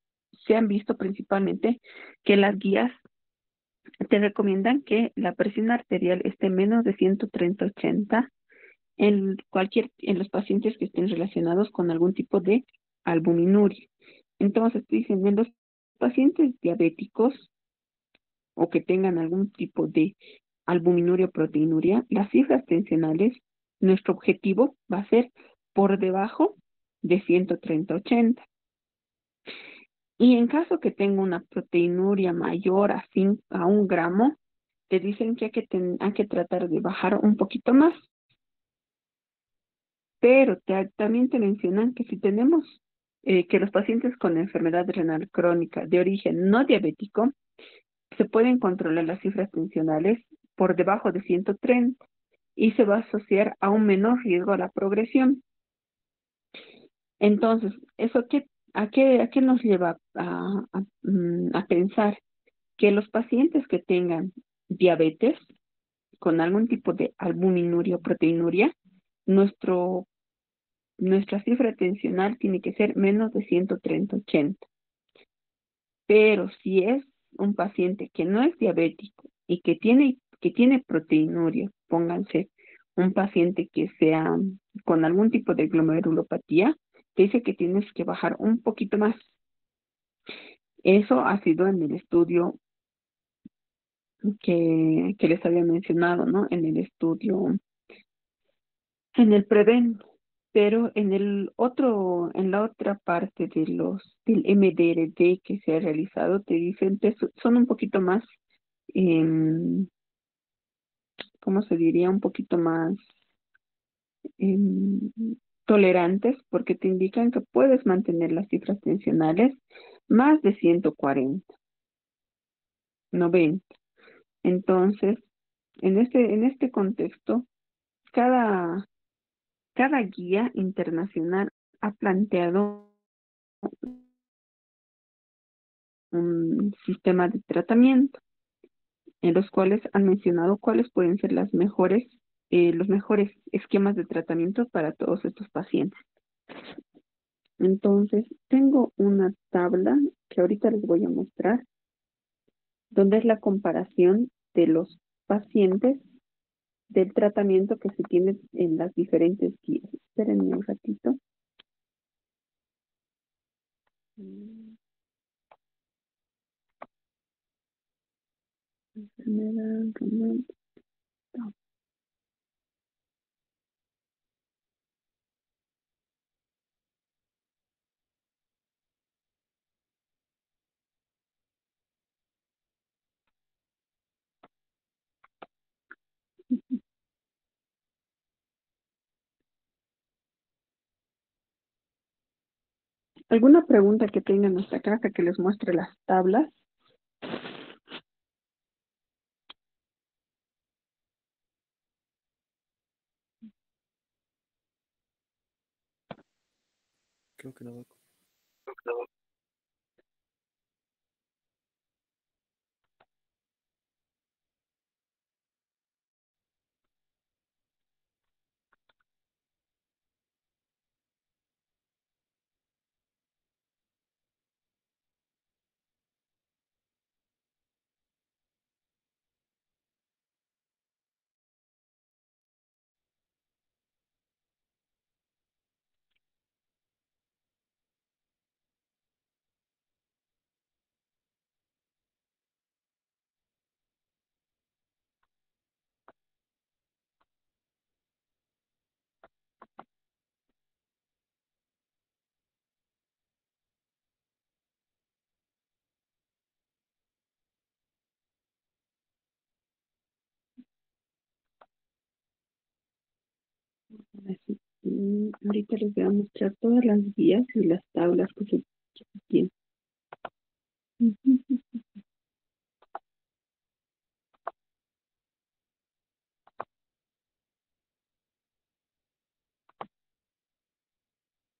se han visto principalmente que las guías te recomiendan que la presión arterial esté menos de 130-80 en cualquier en los pacientes que estén relacionados con algún tipo de albuminuria. Entonces, dicen, en los pacientes diabéticos o que tengan algún tipo de albuminuria o proteinuria, las cifras tensionales, nuestro objetivo va a ser por debajo de 130-80. Y en caso que tenga una proteinuria mayor a, un gramo, te dicen que hay que, hay que tratar de bajar un poquito más. Pero también te mencionan que si tenemos eh, que los pacientes con enfermedad renal crónica de origen no diabético, se pueden controlar las cifras tensionales por debajo de 130 y se va a asociar a un menor riesgo a la progresión. Entonces, ¿eso qué, a, qué, nos lleva mm, a pensar? Que los pacientes que tengan diabetes con algún tipo de albuminuria o proteinuria, nuestro, nuestra cifra tensional tiene que ser menos de 130-80. Pero si es un paciente que no es diabético y que tiene, que tiene proteinuria, pónganse un paciente que sea con algún tipo de glomerulopatía, te dice que tienes que bajar un poquito más. Eso ha sido en el estudio que, que les había mencionado, ¿no? En el estudio, en el PREVEN, pero en el otro, en la otra parte de los del MDRD que se ha realizado, te dicen que son un poquito más, eh, ¿cómo se diría? Un poquito más eh, tolerantes porque te indican que puedes mantener las cifras tensionales más de 140, 90. Entonces, en este, en este contexto, cada cada guía internacional ha planteado un sistema de tratamiento en los cuales han mencionado cuáles pueden ser las mejores, eh, los mejores esquemas de tratamiento para todos estos pacientes. Entonces, tengo una tabla que ahorita les voy a mostrar, donde es la comparación de los pacientes del tratamiento que se tiene en las diferentes guías. Espérenme un ratito. Enfermedad, ¿Alguna pregunta que tengan en nuestra casa que les muestre las tablas? Creo que no. Así, mm, ahorita les voy a mostrar todas las guías y las tablas que se, tienen.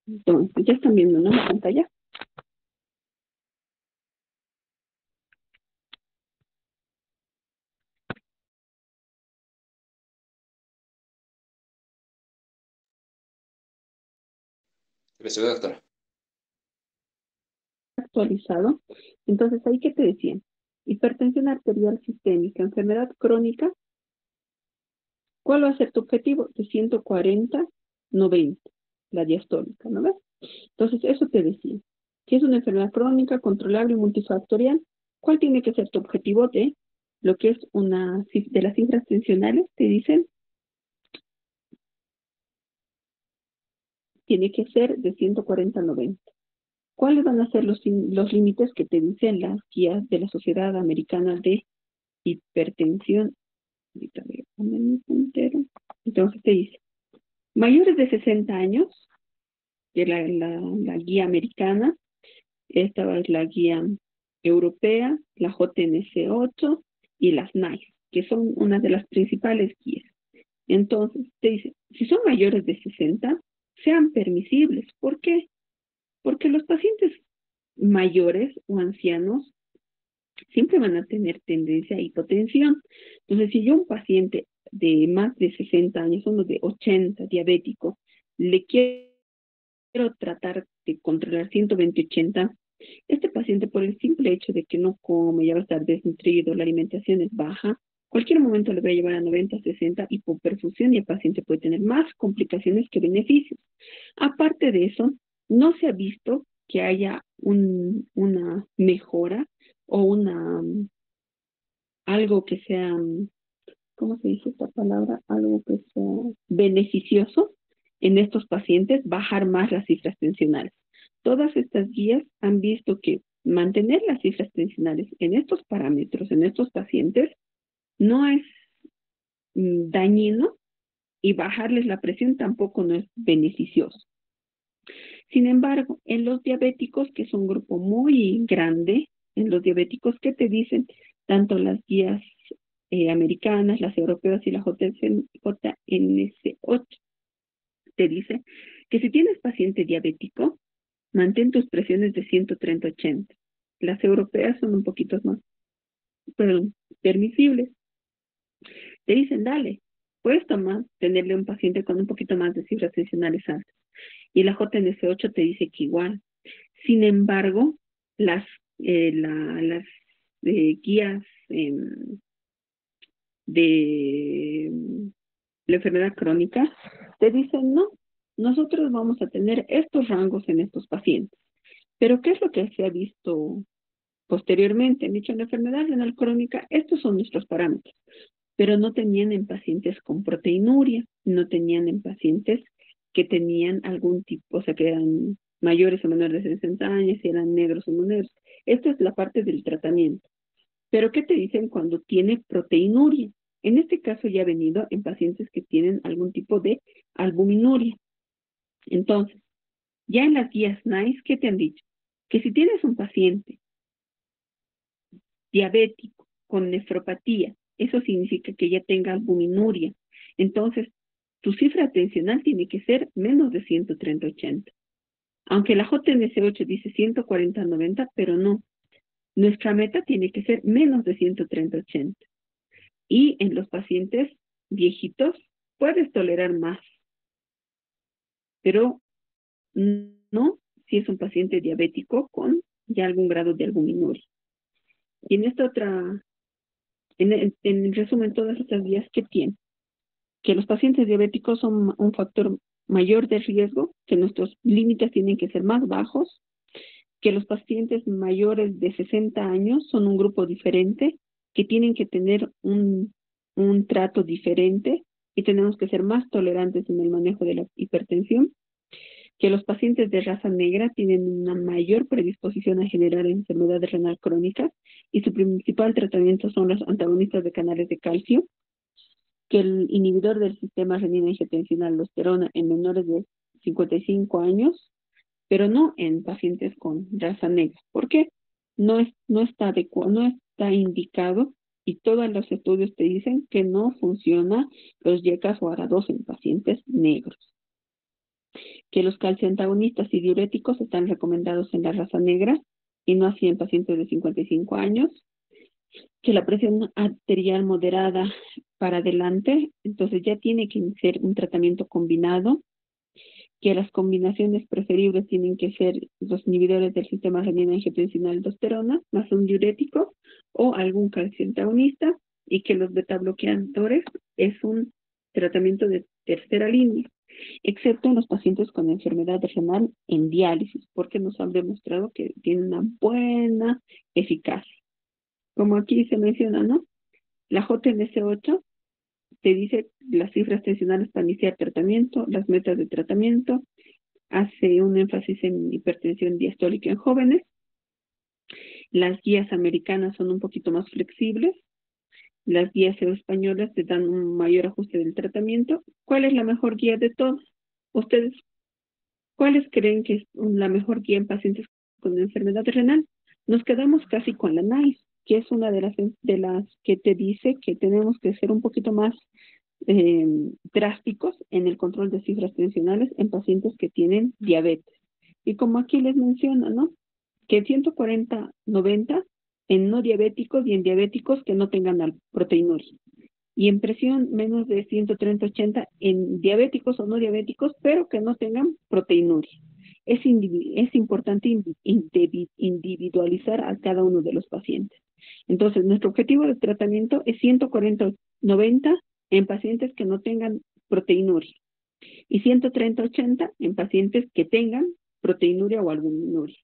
Entonces, ya están viendo, ¿no? La pantalla. Doctora. actualizado. Entonces, ahí que te decían, hipertensión arterial sistémica, enfermedad crónica, ¿cuál va a ser tu objetivo? De 140, 90, la diastólica, ¿no ves? Entonces, eso te decía. Si es una enfermedad crónica, controlable y multifactorial, ¿cuál tiene que ser tu objetivo de lo que es una de las cifras tensionales? Te dicen tiene que ser de 140 a 90. ¿Cuáles van a ser los, los límites que te dicen las guías de la Sociedad Americana de Hipertensión? Ahorita voy a poner mi puntero. Entonces te dice, mayores de 60 años, de la, la, la guía americana, esta es la guía europea, la JNC 8 y las NICE, que son una de las principales guías. Entonces, te dice, si son mayores de 60, sean permisibles. ¿Por qué? Porque los pacientes mayores o ancianos siempre van a tener tendencia a hipotensión. Entonces, si yo un paciente de más de 60 años, uno de 80, diabético, le quiero tratar de controlar 120-80, este paciente por el simple hecho de que no come, ya va a estar desnutrido, la alimentación es baja, cualquier momento voy a llevar a 90, 60 hipoperfusión y el paciente puede tener más complicaciones que beneficios. Aparte de eso, no se ha visto que haya un, una mejora o una algo que sea, ¿cómo se dice esta palabra? Algo que sea beneficioso en estos pacientes, bajar más las cifras tensionales. Todas estas guías han visto que mantener las cifras tensionales en estos parámetros, en estos pacientes, no es dañino y bajarles la presión tampoco no es beneficioso. Sin embargo, en los diabéticos, que es un grupo muy grande, en los diabéticos que te dicen, tanto las guías eh, americanas, las europeas y la JNS8, te dice que si tienes paciente diabético, mantén tus presiones de 130-80. las europeas son un poquito más permisibles. Te dicen, dale, puedes tomar, tenerle un paciente con un poquito más de cifras tensionales altas. Y la JNS8 te dice que igual. Sin embargo, las, eh, la, las eh, guías em, de la enfermedad crónica te dicen, no, nosotros vamos a tener estos rangos en estos pacientes. Pero ¿qué es lo que se ha visto posteriormente? Han dicho en la enfermedad renal crónica, estos son nuestros parámetros, pero no tenían en pacientes con proteinuria, no tenían en pacientes que tenían algún tipo, o sea, que eran mayores o menores de 60 años, si eran negros o no negros. Esta es la parte del tratamiento. Pero ¿qué te dicen cuando tiene proteinuria? En este caso ya ha venido en pacientes que tienen algún tipo de albuminuria. Entonces, ya en las guías NICE, ¿qué te han dicho? Que si tienes un paciente diabético con nefropatía, eso significa que ya tenga albuminuria. Entonces, tu cifra tensional tiene que ser menos de 130-80. Aunque la JNS8 dice 140-90, pero no. Nuestra meta tiene que ser menos de 130-80. Y en los pacientes viejitos puedes tolerar más, pero no si es un paciente diabético con ya algún grado de albuminuria. Y en esta otra, en, en resumen, todas estas vías que tienen, que los pacientes diabéticos son un factor mayor de riesgo, que nuestros límites tienen que ser más bajos, que los pacientes mayores de 60 años son un grupo diferente, que tienen que tener un, un trato diferente y tenemos que ser más tolerantes en el manejo de la hipertensión, que los pacientes de raza negra tienen una mayor predisposición a generar enfermedades renal crónicas y su principal tratamiento son los antagonistas de canales de calcio, que el inhibidor del sistema renina-angiotensina-aldosterona en menores de 55 años, pero no en pacientes con raza negra. ¿Por qué? No, es, no está adecuado, no está indicado y todos los estudios te dicen que no funciona los YECAS o ARA2 en pacientes negros. Que los calcioantagonistas y diuréticos están recomendados en la raza negra y no así en pacientes de 55 años. Que la presión arterial moderada para adelante, entonces ya tiene que ser un tratamiento combinado que las combinaciones preferibles tienen que ser los inhibidores del sistema renina-angiotensina-aldosterona más un diurético o algún calcio antagonista y que los beta-bloqueadores es un tratamiento de tercera línea, excepto en los pacientes con enfermedad renal en diálisis, porque nos han demostrado que tiene una buena eficacia. Como aquí se menciona, ¿no? La JNS8 te dice las cifras tensionales para iniciar tratamiento, las metas de tratamiento, hace un énfasis en hipertensión diastólica en jóvenes. Las guías americanas son un poquito más flexibles. Las guías españolas te dan un mayor ajuste del tratamiento. ¿Cuál es la mejor guía de todas? Ustedes, ¿cuáles creen que es la mejor guía en pacientes con enfermedad renal? Nos quedamos casi con la NICE que es una de las, que te dice que tenemos que ser un poquito más eh, drásticos en el control de cifras tensionales en pacientes que tienen diabetes. Y como aquí les menciona, ¿no? Que 140-90 en no diabéticos y en diabéticos que no tengan proteinuria. Y en presión menos de 130-80 en diabéticos o no diabéticos, pero que no tengan proteinuria. Es, es importante individualizar a cada uno de los pacientes. Entonces, nuestro objetivo de tratamiento es 140-90 en pacientes que no tengan proteinuria y 130-80 en pacientes que tengan proteinuria o albuminuria.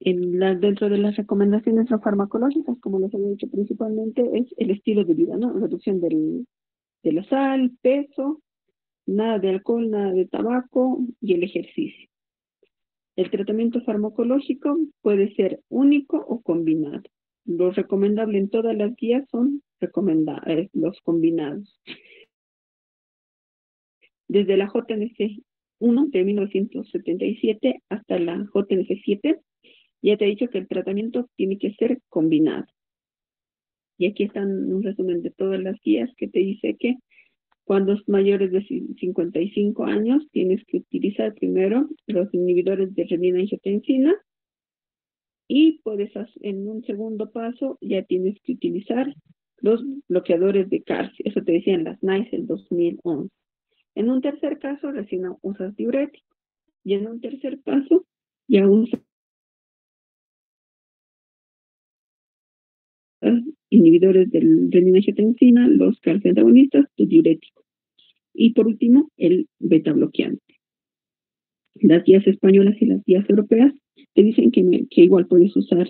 En la, dentro de las recomendaciones no farmacológicas, como les había dicho principalmente, es el estilo de vida, ¿no? Reducción del, de la sal, peso, nada de alcohol, nada de tabaco y el ejercicio. El tratamiento farmacológico puede ser único o combinado. Lo recomendable en todas las guías son eh, los combinados. Desde la JNC 1 de 1977 hasta la JNC 7, ya te he dicho que el tratamiento tiene que ser combinado. Y aquí están un resumen de todas las guías que te dice que cuando es mayores de 55 años, tienes que utilizar primero los inhibidores de renina-angiotensina Y puedes, en un segundo paso, ya tienes que utilizar los bloqueadores de calcio. Eso te decían las NICE el 2011. En un tercer caso, recién usas diurético. Y en un tercer paso, ya usas inhibidores del renina-angiotensina, los calcioantagonistas, tu diurético. Y por último, el beta bloqueante. Las guías españolas y las guías europeas te dicen que, igual puedes usar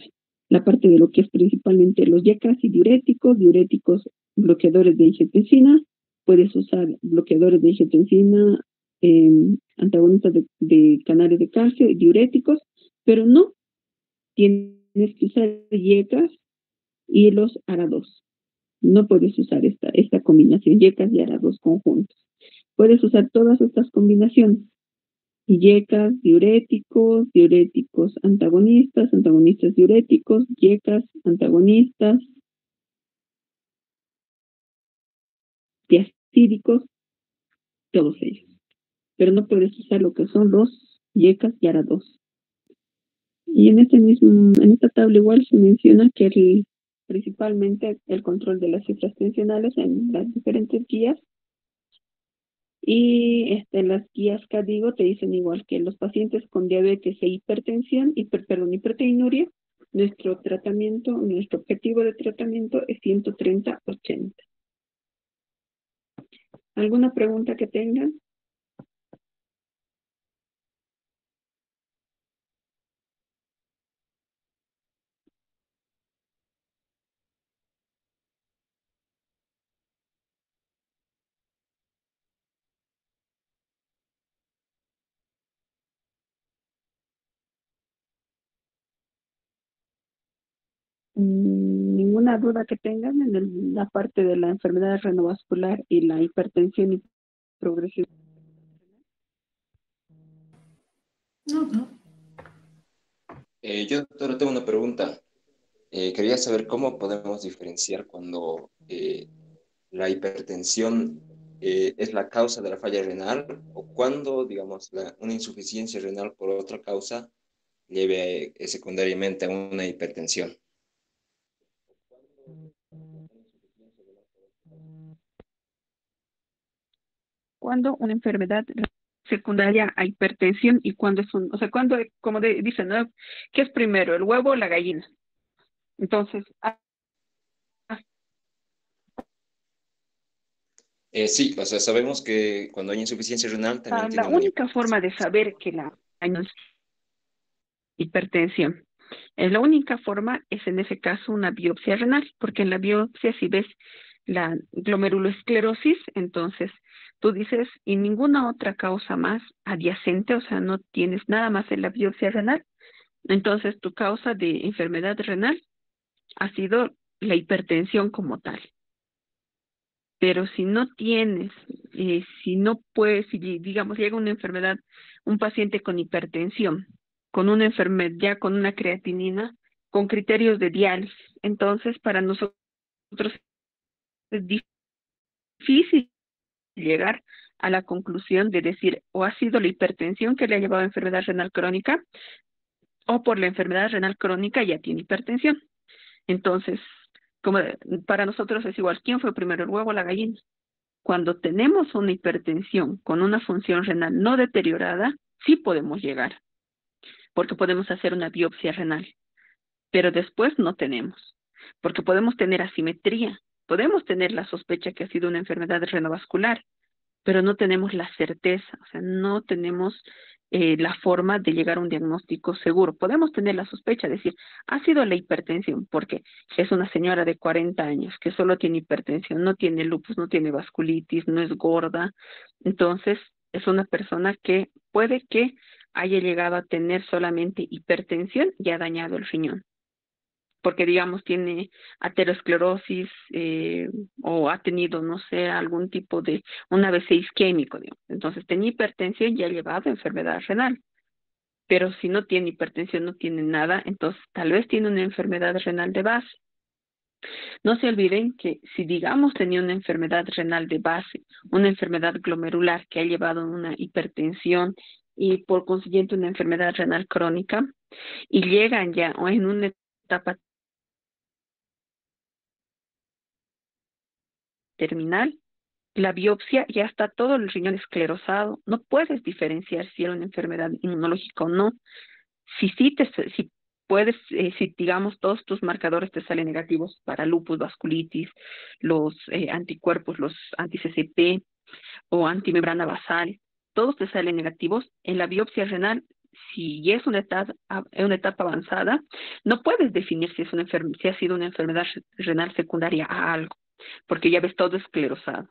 la parte de lo que es principalmente los YECAS y diuréticos, diuréticos bloqueadores de angiotensina, puedes usar bloqueadores de angiotensina, em, antagonistas de, canales de calcio y diuréticos, pero no tienes que usar YECAS y los ARA2. No puedes usar esta, esta combinación, YECAS y ARA2 conjuntos. Puedes usar todas estas combinaciones. YECAS, diuréticos, diuréticos antagonistas, antagonistas diuréticos, YECAS, antagonistas, diacídicos, todos ellos. Pero no puedes usar lo que son los YECAS y ARA2. Y en este mismo, en esta tabla igual se menciona que el, principalmente el control de las cifras tensionales en las diferentes guías y este, las guías CADIGO te dicen igual que los pacientes con diabetes e hipertensión, hiper, perdón, hiperteinuria, nuestro tratamiento, nuestro objetivo de tratamiento es 130-80. ¿Alguna pregunta que tengan? Ninguna duda que tengan en la parte de la enfermedad renovascular y la hipertensión y progresión. No, no. Eh, yo doctora, tengo una pregunta. Eh, quería saber cómo podemos diferenciar cuando eh, la hipertensión es la causa de la falla renal o cuando, digamos, una insuficiencia renal por otra causa lleve secundariamente a una hipertensión. Cuando una enfermedad secundaria a hipertensión y cuando es un, o sea, cuando, como dicen, ¿no? ¿Qué es primero, el huevo o la gallina? Entonces, ah, eh, sí, o sea, sabemos que cuando hay insuficiencia renal también ah, La única forma de saber que la hay hipertensión, la única forma es en ese caso una biopsia renal, porque en la biopsia si ves la glomerulosclerosis, entonces tú dices, y ninguna otra causa más adyacente, o sea, no tienes nada más en la biopsia renal, entonces tu causa de enfermedad renal ha sido la hipertensión como tal. Pero si no tienes, eh, si no puedes, si digamos llega una enfermedad, un paciente con hipertensión, con una enfermedad ya con una creatinina, con criterios de diálisis, entonces para nosotros es difícil llegar a la conclusión de decir o ha sido la hipertensión que le ha llevado a enfermedad renal crónica o por la enfermedad renal crónica ya tiene hipertensión. Entonces, como para nosotros es igual, ¿quién fue primero, el huevo o la gallina? Cuando tenemos una hipertensión con una función renal no deteriorada, sí podemos llegar, porque podemos hacer una biopsia renal, pero después no tenemos, porque podemos tener asimetría Podemos tener la sospecha que ha sido una enfermedad renovascular, pero no tenemos la certeza, o sea, no tenemos eh, la forma de llegar a un diagnóstico seguro. Podemos tener la sospecha, de decir, ha sido la hipertensión, porque es una señora de 40 años que solo tiene hipertensión, no tiene lupus, no tiene vasculitis, no es gorda. Entonces, es una persona que puede que haya llegado a tener solamente hipertensión y ha dañado el riñón porque digamos tiene aterosclerosis eh, o ha tenido, no sé, algún tipo de un ABC isquémico, digamos. Entonces tenía hipertensión y ha llevado enfermedad renal. Pero si no tiene hipertensión, no tiene nada, entonces tal vez tiene una enfermedad renal de base. No se olviden que si digamos tenía una enfermedad renal de base, una enfermedad glomerular que ha llevado una hipertensión y por consiguiente una enfermedad renal crónica, y llegan ya o en una etapa terminal, la biopsia ya está todo el riñón esclerosado, no puedes diferenciar si era una enfermedad inmunológica o no. Si sí te, si puedes, eh, si digamos todos tus marcadores te salen negativos para lupus, vasculitis, los eh, anticuerpos, los anti-CCP o antimembrana basal, todos te salen negativos, en la biopsia renal, si es una etapa, una etapa avanzada, no puedes definir si, es una si ha sido una enfermedad renal secundaria a algo, porque ya ves todo esclerosado.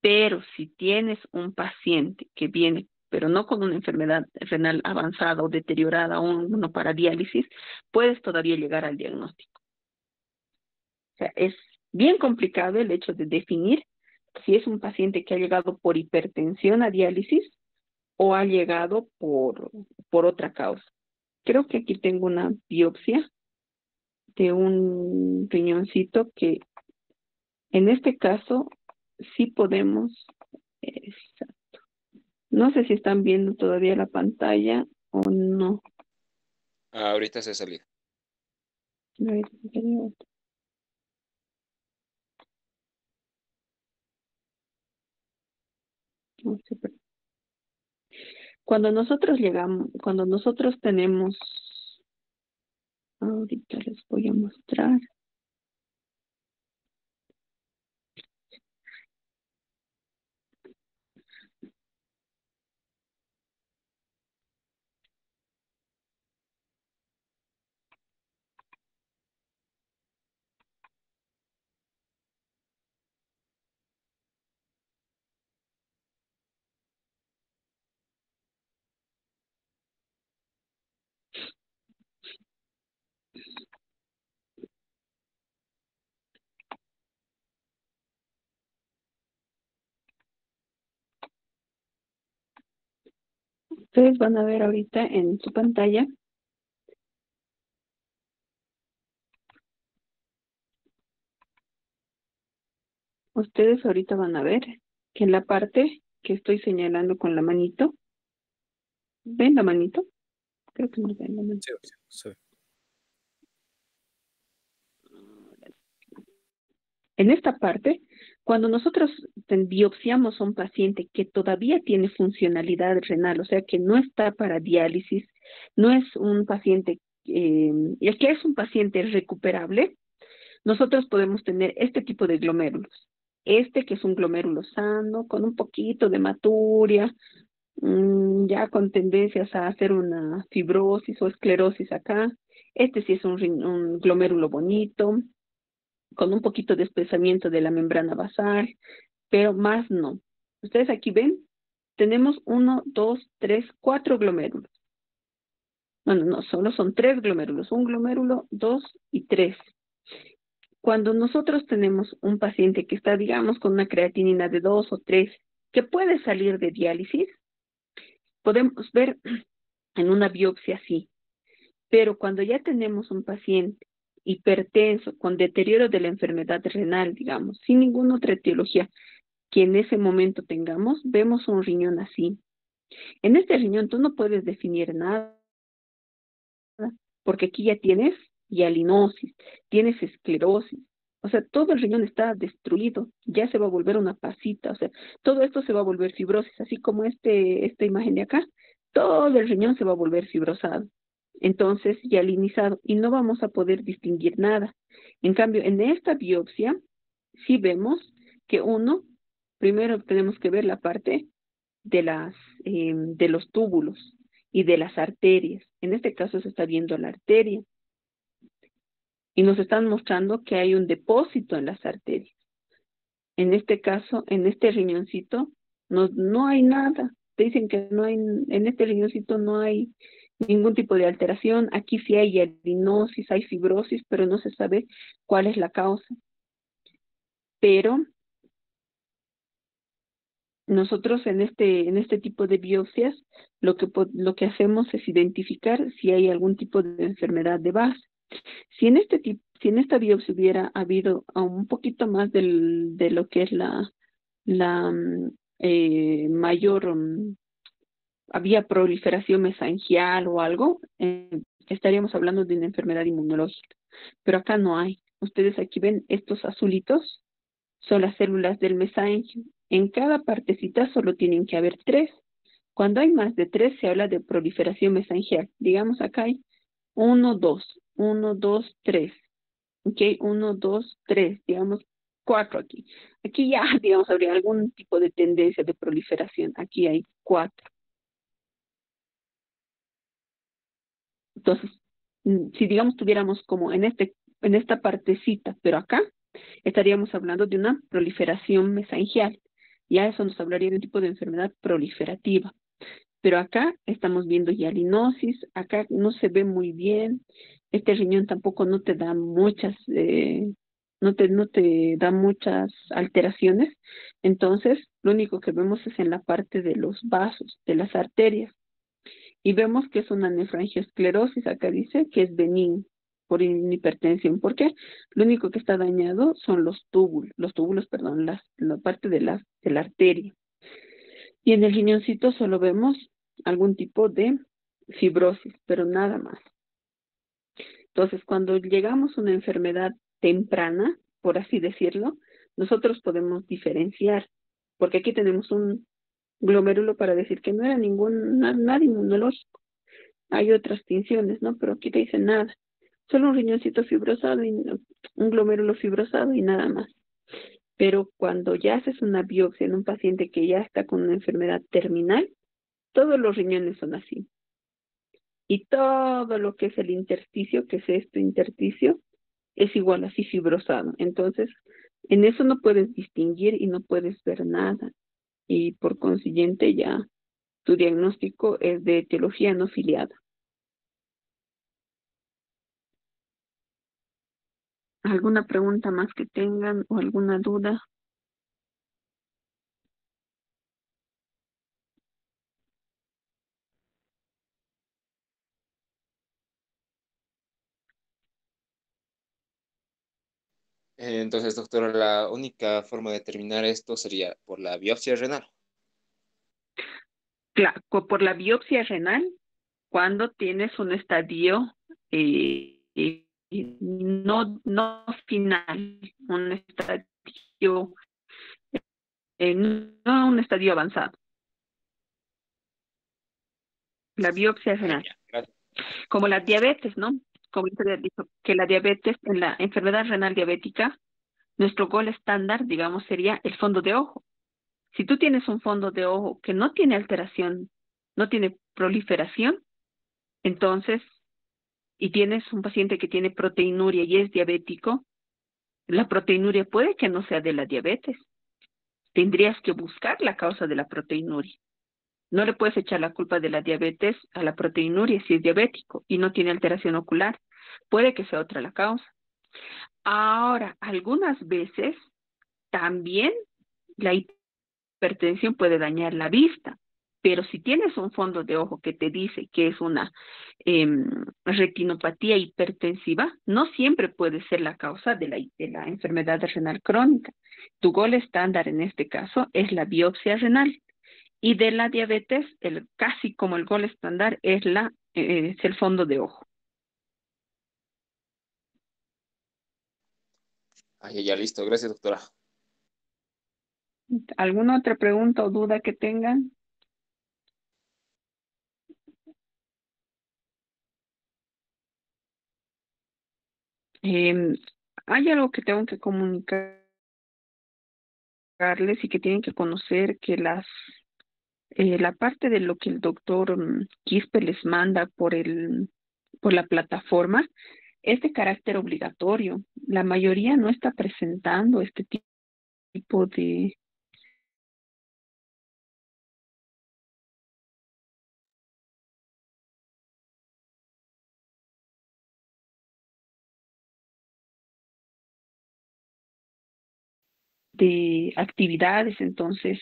Pero si tienes un paciente que viene pero no con una enfermedad renal avanzada o deteriorada o uno para diálisis, puedes todavía llegar al diagnóstico. O sea, es bien complicado el hecho de definir si es un paciente que ha llegado por hipertensión a diálisis o ha llegado por, por otra causa. Creo que aquí tengo una biopsia de un riñoncito que en este caso sí podemos, no sé si están viendo todavía la pantalla o no. Ah, ahorita se ha salido. Cuando nosotros llegamos, cuando nosotros tenemos, ahorita les voy a mostrar. Ustedes van a ver ahorita en su pantalla ustedes ahorita van a ver que en la parte que estoy señalando con la manito, ¿ven la manito? Creo que no ven la manito. Sí, sí. En esta parte, cuando nosotros biopsiamos a un paciente que todavía tiene funcionalidad renal, o sea, que no está para diálisis, no es un paciente, eh, que es un paciente recuperable, nosotros podemos tener este tipo de glomérulos. Este que es un glomérulo sano, con un poquito de maturia, mm, ya con tendencias a hacer una fibrosis o esclerosis acá. Este sí es un, un glomérulo bonito, con un poquito de espesamiento de la membrana basal, pero más no. Ustedes aquí ven, tenemos uno, dos, tres, cuatro glomérulos. Bueno, no, solo son tres glomérulos, un glomérulo, dos y tres. Cuando nosotros tenemos un paciente que está, digamos, con una creatinina de dos o tres, que puede salir de diálisis, podemos ver en una biopsia así. Pero cuando ya tenemos un paciente hipertenso, con deterioro de la enfermedad renal, digamos, sin ninguna otra etiología que en ese momento tengamos, vemos un riñón así. En este riñón tú no puedes definir nada, porque aquí ya tienes hialinosis, tienes esclerosis, o sea, todo el riñón está destruido, ya se va a volver una pasita, o sea, todo esto se va a volver fibrosis, así como este, esta imagen de acá, todo el riñón se va a volver fibrosado entonces hialinizado y no vamos a poder distinguir nada. En cambio, en esta biopsia sí vemos que uno, primero tenemos que ver la parte de, las, em, de los túbulos y de las arterias. En este caso se está viendo la arteria y nos están mostrando que hay un depósito en las arterias. En este caso, en este riñoncito, no, no hay nada. Dicen que no hay, en este riñoncito no hay ningún tipo de alteración. Aquí sí hay adenosis, hay fibrosis, pero no se sabe cuál es la causa. Pero nosotros en este, en este tipo de biopsias lo que, lo que hacemos es identificar si hay algún tipo de enfermedad de base. Si en, este tipo, si en esta biopsia hubiera habido un poquito más de lo que es la, la mm, eh, mayor mm, había proliferación mesangial o algo, eh, estaríamos hablando de una enfermedad inmunológica. Pero acá no hay. Ustedes aquí ven estos azulitos, son las células del mesangio. En cada partecita solo tienen que haber tres. Cuando hay más de tres se habla de proliferación mesangial. Digamos acá hay uno, dos, uno, dos, tres. Ok, uno, dos, tres, digamos cuatro aquí. Aquí ya, digamos, habría algún tipo de tendencia de proliferación. Aquí hay cuatro. Entonces, mm, si digamos tuviéramos como en este en esta partecita, pero acá estaríamos hablando de una proliferación mesangial. Ya eso nos hablaría de un tipo de enfermedad proliferativa. Pero acá estamos viendo ya linosis, acá no se ve muy bien, este riñón tampoco no te da muchas, eh, no, te, no te da muchas alteraciones, entonces lo único que vemos es en la parte de los vasos, de las arterias. Y vemos que es una nefrangiosclerosis, acá dice que es benigno por hipertensión. ¿Por qué? Lo único que está dañado son los túbulos, los túbulos, perdón, la parte de la, de la arteria. Y en el riñoncito solo vemos algún tipo de fibrosis, pero nada más. Entonces, cuando llegamos a una enfermedad temprana, por así decirlo, nosotros podemos diferenciar, porque aquí tenemos un glomérulo para decir que no era ningún, nada inmunológico. Hay otras tinciones, ¿no? Pero aquí te dice nada solo un riñoncito fibrosado y un glomérulo fibrosado y nada más. Pero cuando ya haces una biopsia en un paciente que ya está con una enfermedad terminal, todos los riñones son así. Y todo lo que es el intersticio, que es esto intersticio, es igual así fibrosado. Entonces, en eso no puedes distinguir y no puedes ver nada. Y por consiguiente ya tu diagnóstico es de etiología no filiada. ¿Alguna pregunta más que tengan o alguna duda? Entonces, doctora, la única forma de determinar esto sería por la biopsia renal. Claro, por la biopsia renal, cuando tienes un estadio eh, eh no, no final, un estadio, eh, no un estadio avanzado. La biopsia renal. Como la diabetes, ¿no? Como dicho, que la diabetes, en la enfermedad renal diabética, nuestro gol estándar, digamos, sería el fondo de ojo. Si tú tienes un fondo de ojo que no tiene alteración, no tiene proliferación, entonces y tienes un paciente que tiene proteinuria y es diabético, la proteinuria puede que no sea de la diabetes. Tendrías que buscar la causa de la proteinuria. No le puedes echar la culpa de la diabetes a la proteinuria si es diabético y no tiene alteración ocular. Puede que sea otra la causa. Ahora, algunas veces también la hipertensión puede dañar la vista. Pero si tienes un fondo de ojo que te dice que es una em, retinopatía hipertensiva, no siempre puede ser la causa de la, de la enfermedad renal crónica. Tu gol estándar en este caso es la biopsia renal. Y de la diabetes, el, casi como el gol estándar es, la, eh, es el fondo de ojo. Ay, ya listo. Gracias, doctora. ¿Alguna otra pregunta o duda que tengan? Eh, hay algo que tengo que comunicarles y que tienen que conocer que las eh, la parte de lo que el doctor mm, Quispe les manda por el por la plataforma es de carácter obligatorio. La mayoría no está presentando este tipo de de actividades. Entonces,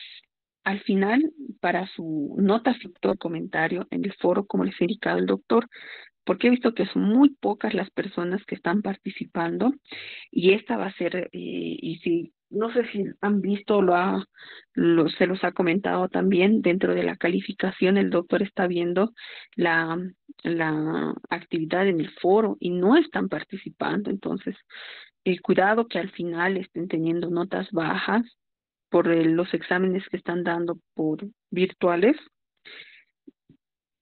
al final, para su nota, el comentario en el foro, como les he indicado el doctor, porque he visto que son muy pocas las personas que están participando y esta va a ser, eh, y si no sé si han visto, lo, ha, lo se los ha comentado también, dentro de la calificación el doctor está viendo la, la actividad en el foro y no están participando, entonces el cuidado que al final estén teniendo notas bajas por los exámenes que están dando por virtuales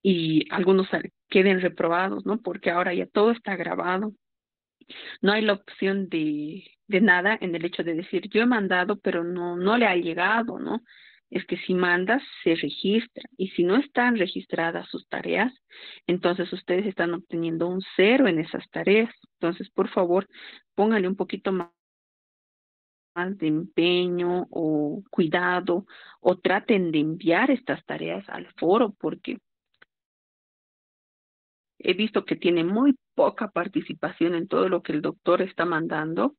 y algunos queden reprobados, ¿no? Porque ahora ya todo está grabado. No hay la opción de, de nada en el hecho de decir yo he mandado, pero no, no le ha llegado, ¿no? Es que si mandas, se registra. Y si no están registradas sus tareas, entonces ustedes están obteniendo un cero en esas tareas. Entonces, por favor, pónganle un poquito más de empeño o cuidado o traten de enviar estas tareas al foro porque he visto que tiene muy poca participación en todo lo que el doctor está mandando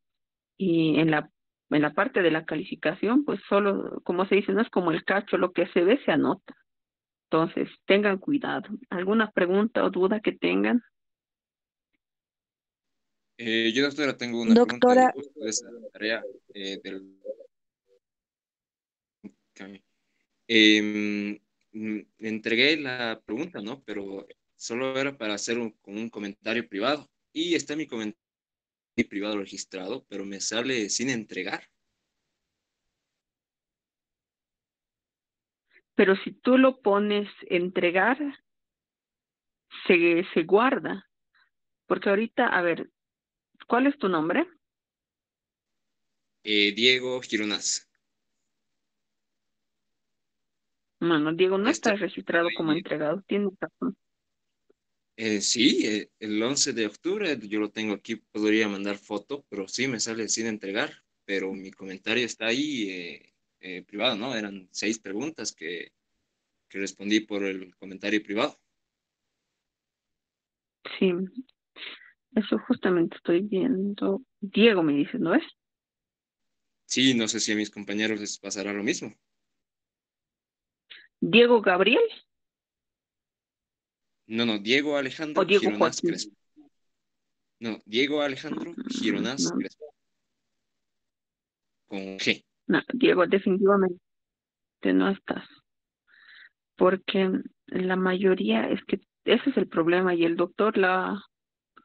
y en la en la parte de la calificación, pues solo, como se dice, no es como el cacho, lo que se ve se anota. Entonces, tengan cuidado. ¿Alguna pregunta o duda que tengan? Eh, yo, doctora, tengo una doctora... pregunta de esa tarea eh, del... Eh, entregué la pregunta, ¿no? Pero solo era para hacer un, un comentario privado. Y está mi comentario privado registrado, pero me sale sin entregar. Pero si tú lo pones entregar, se, se guarda. Porque ahorita, a ver, ¿cuál es tu nombre? Eh, Diego Gironaz. Bueno, Diego no está, registrado como entregado, tiene razón. Eh, sí, eh, el 11 de octubre yo lo tengo aquí, podría mandar foto, pero sí me sale sin entregar, pero mi comentario está ahí eh, privado, ¿no? Eran seis preguntas que, que respondí por el comentario privado. Sí, eso justamente estoy viendo. Diego me dice, ¿no es? Sí, no sé si a mis compañeros les pasará lo mismo. Diego Gabriel. No, no, Diego Alejandro Gironaz Crespo. No, Diego Alejandro mm, Gironaz Crespo. Con G. No, Diego, definitivamente no estás. Porque la mayoría es que ese es el problema y el doctor la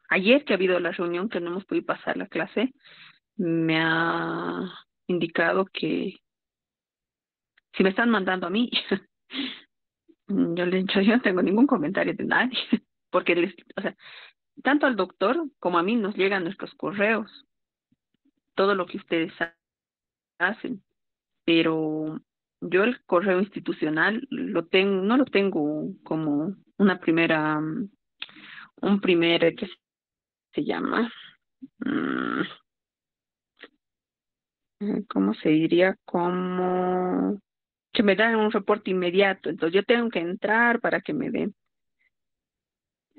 ayer que ha habido la reunión que no hemos podido pasar la clase me ha indicado que si me están mandando a mí yo le he dicho yo no tengo ningún comentario de nadie porque les, o sea tanto al doctor como a mí nos llegan nuestros correos todo lo que ustedes hacen pero yo el correo institucional lo tengo no lo tengo como una primera un primer se llama mm, cómo se diría como que me dan un reporte inmediato. Entonces yo tengo que entrar para que me den.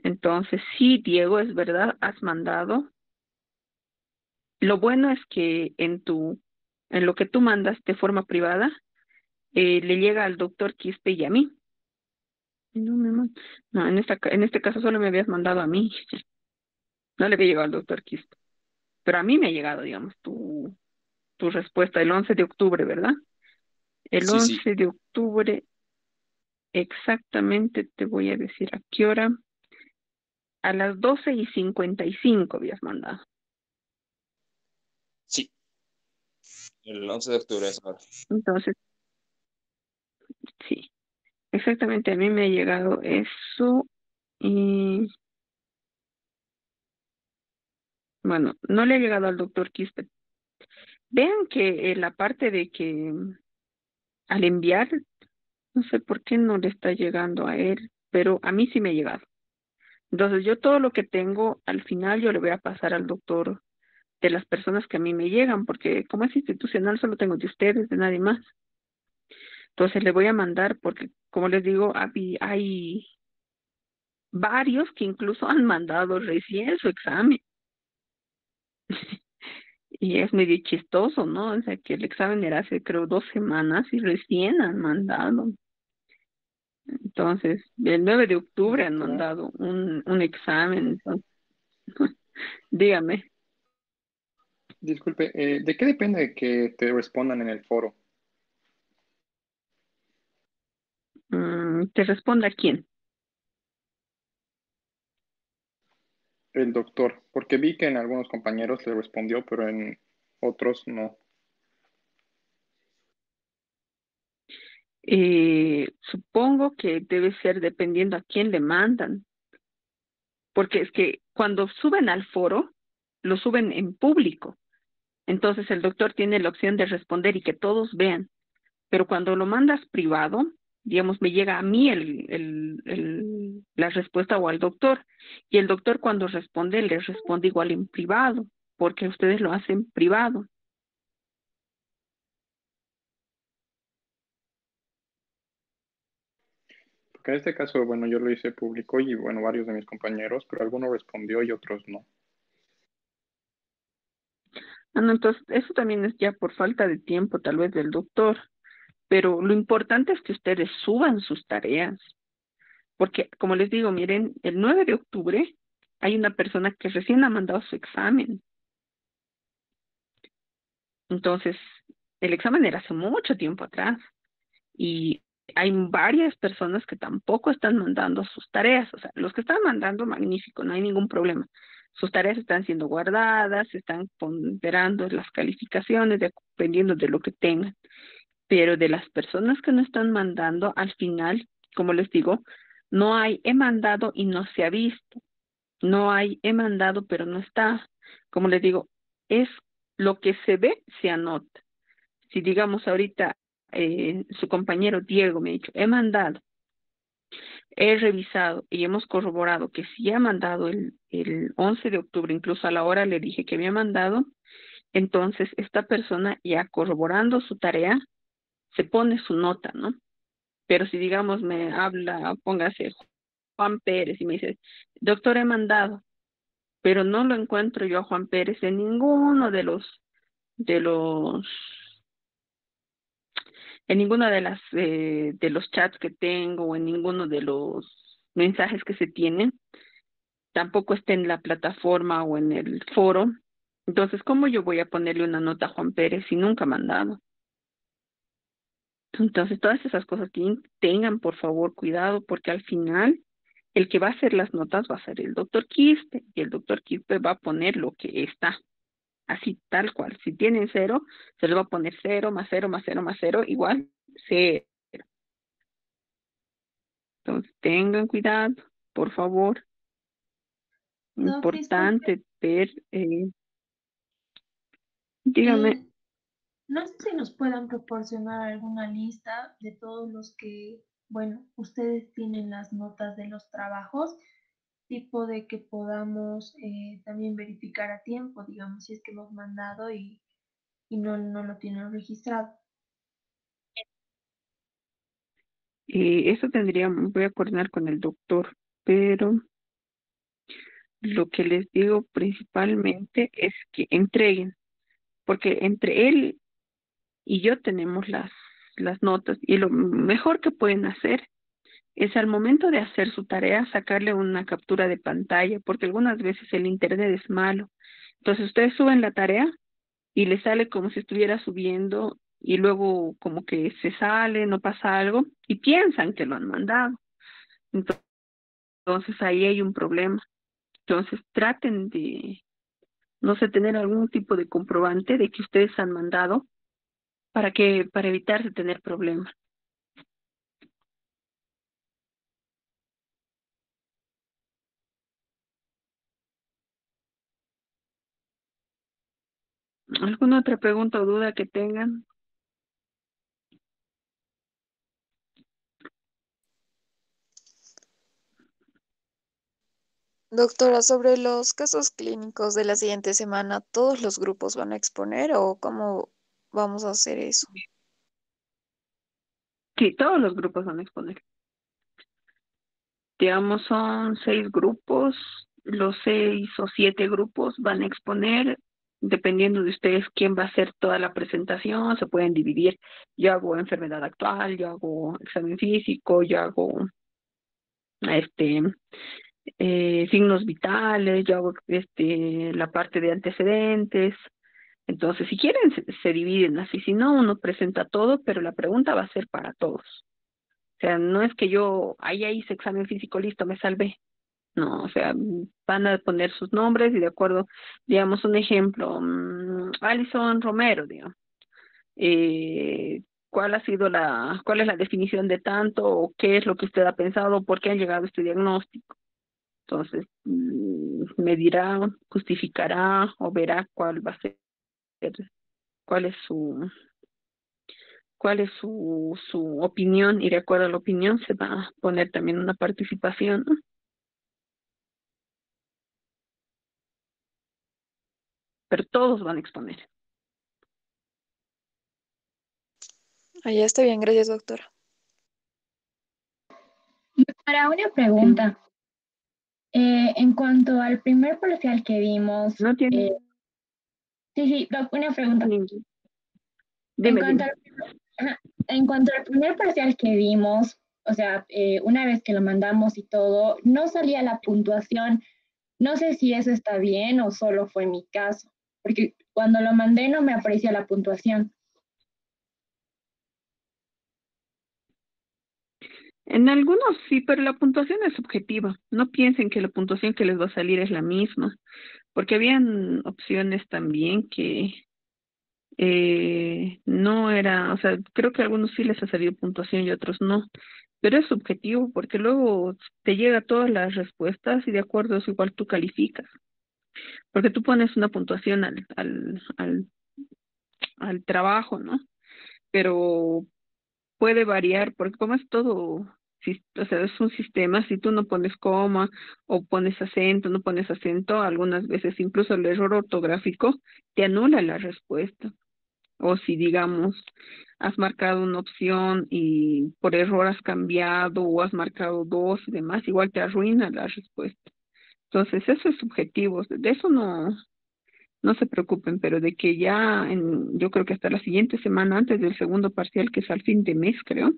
Entonces sí Diego es verdad has mandado. Lo bueno es que en tu en lo que tú mandas de forma privada eh, le llega al doctor Quispe y a mí. No, no, en, esta, en este caso solo me habías mandado a mí. No le había llegado al doctor Quispe. Pero a mí me ha llegado, digamos, tu, tu respuesta el 11 de octubre, ¿verdad? El 11 de octubre, exactamente te voy a decir a qué hora. A las 12 y 55 habías mandado. Sí. El 11 de octubre es ahora. Entonces, sí. Exactamente, a mí me ha llegado eso y bueno, no le ha llegado al doctor Quispe. Vean que la parte de que al enviar, no sé por qué no le está llegando a él, pero a mí sí me ha llegado. Entonces yo todo lo que tengo, al final yo le voy a pasar al doctor de las personas que a mí me llegan, porque como es institucional solo tengo de ustedes, de nadie más. Entonces le voy a mandar porque, como les digo, hay varios que incluso han mandado recién su examen. y es medio chistoso, ¿no? O sea, que el examen era hace creo dos semanas y recién han mandado. Entonces, el 9 de octubre han mandado un, un examen. Dígame. Disculpe, eh, ¿de qué depende que te respondan en el foro? Mm, ¿Te responda quién? El doctor, porque vi que en algunos compañeros le respondió, pero en otros no. Eh, supongo que debe ser dependiendo a quién le mandan. Porque es que cuando suben al foro, lo suben en público. Entonces el doctor tiene la opción de responder y que todos vean. Pero cuando lo mandas privado, digamos, me llega a mí el, el, el, la respuesta o al doctor. Y el doctor cuando responde, le responde igual en privado, porque ustedes lo hacen privado. Porque en este caso, bueno, yo lo hice público y bueno, varios de mis compañeros, pero alguno respondió y otros no. Ah, no, entonces eso también es ya por falta de tiempo tal vez del doctor, pero lo importante es que ustedes suban sus tareas, porque como les digo, miren, el 9 de octubre hay una persona que recién ha mandado su examen. Entonces, el examen era hace mucho tiempo atrás y hay varias personas que tampoco están mandando sus tareas. O sea, los que están mandando, magnífico, no hay ningún problema. Sus tareas están siendo guardadas, están ponderando las calificaciones dependiendo de lo que tengan. Pero de las personas que no están mandando, al final, como les digo, no hay he mandado y no se ha visto. No hay he mandado pero no está. Como les digo, es lo que se ve, se anota. Si digamos ahorita eh, su compañero Diego me ha dicho, he mandado, he revisado y hemos corroborado que sí ha mandado el, el 11 de octubre, incluso a la hora le dije que había mandado, entonces esta persona ya corroborando su tarea, se pone su nota, ¿no? Pero si digamos me habla, póngase Juan Pérez y me dice, doctor, he mandado, pero no lo encuentro yo a Juan Pérez en ninguno de los de los en ninguno de las eh, de los chats que tengo o en ninguno de los mensajes que se tienen tampoco está en la plataforma o en el foro entonces cómo yo voy a ponerle una nota a Juan Pérez si nunca ha mandado entonces todas esas cosas que tengan por favor cuidado porque al final el que va a hacer las notas va a ser el doctor Quispe y el doctor Quispe va a poner lo que está así tal cual. Si tienen cero, se les va a poner cero más cero más cero más cero igual cero. Entonces tengan cuidado, por favor. No, Importante ver, eh, dígame. No sé si nos puedan proporcionar alguna lista de todos los que, bueno, ustedes tienen las notas de los trabajos tipo de que podamos eh, también verificar a tiempo, digamos, si es que hemos mandado y, y no, no lo tienen registrado. Y eso tendría, voy a coordinar con el doctor, pero lo que les digo principalmente es que entreguen, porque entre él y yo tenemos las, las notas y lo mejor que pueden hacer es al momento de hacer su tarea sacarle una captura de pantalla, porque algunas veces el internet es malo. Entonces ustedes suben la tarea y le sale como si estuviera subiendo y luego como que se sale, no pasa algo y piensan que lo han mandado. Entonces ahí hay un problema. Entonces traten de, no sé, tener algún tipo de comprobante de que ustedes han mandado para que, para evitarse tener problemas. ¿Alguna otra pregunta o duda que tengan? Doctora, sobre los casos clínicos de la siguiente semana, ¿todos los grupos van a exponer o cómo vamos a hacer eso? Sí, todos los grupos van a exponer. Digamos, son seis grupos, los seis o siete grupos van a exponer dependiendo de ustedes quién va a hacer toda la presentación, se pueden dividir. Yo hago enfermedad actual, yo hago examen físico, yo hago este eh, signos vitales, yo hago este la parte de antecedentes, Entonces, si quieren, se, se dividen así. Si no, uno presenta todo, pero la pregunta va a ser para todos. O sea, no es que yo, ahí hice examen físico, listo, me salvé. No, o sea, van a poner sus nombres y de acuerdo, digamos, un ejemplo, um, Alison Romero, digamos. Eh, ¿Cuál ha sido la, cuál es la definición de tanto o qué es lo que usted ha pensado, por qué han llegado a este diagnóstico? Entonces, mm, me dirá, justificará o verá cuál va a ser, cuál es su, cuál es su, su opinión y de acuerdo a la opinión se va a poner también una participación. ¿no? Pero todos van a exponer. Ah, ya está bien, gracias, doctora. Para una pregunta. Eh, en cuanto al primer parcial que vimos. No tiene. eh, sí, sí, doc, una pregunta. Dime, en, cuanto dime. al, ajá, en cuanto al primer parcial que vimos, o sea, eh, una vez que lo mandamos y todo, no salía la puntuación. No sé si eso está bien o solo fue mi caso, porque cuando lo mandé no me aparecía la puntuación. En algunos sí, pero la puntuación es subjetiva. No piensen que la puntuación que les va a salir es la misma, porque habían opciones también que eh, no era, o sea, creo que a algunos sí les ha salido puntuación y otros no, pero es subjetivo porque luego te llega todas las respuestas y de acuerdo a eso igual tú calificas, porque tú pones una puntuación al, al, al, al trabajo, ¿no? Pero puede variar, porque como es todo, o sea, es un sistema, si tú no pones coma o pones acento, no pones acento, algunas veces incluso el error ortográfico te anula la respuesta. O si, digamos, has marcado una opción y por error has cambiado o has marcado dos y demás, igual te arruina la respuesta. Entonces, eso es subjetivo, de eso no, no se preocupen, pero de que ya, en, yo creo que hasta la siguiente semana, antes del segundo parcial, que es al fin de mes, creo,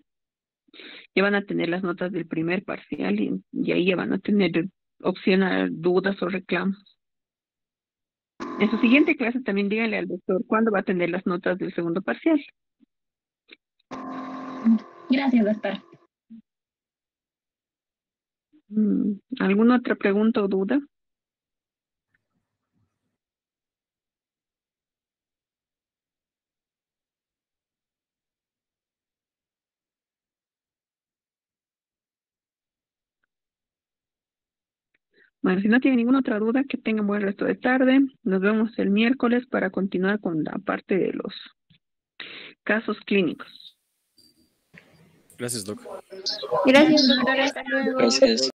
ya van a tener las notas del primer parcial y, y ahí ya van a tener opción a dudas o reclamos. En su siguiente clase también díganle al doctor cuándo va a tener las notas del segundo parcial. Gracias, doctor. Mm, ¿Alguna otra pregunta o duda? Bueno, si no tienen ninguna otra duda, que tengan buen resto de tarde. Nos vemos el miércoles para continuar con la parte de los casos clínicos. Gracias, Doc. Gracias, doctora. Hasta luego. Gracias.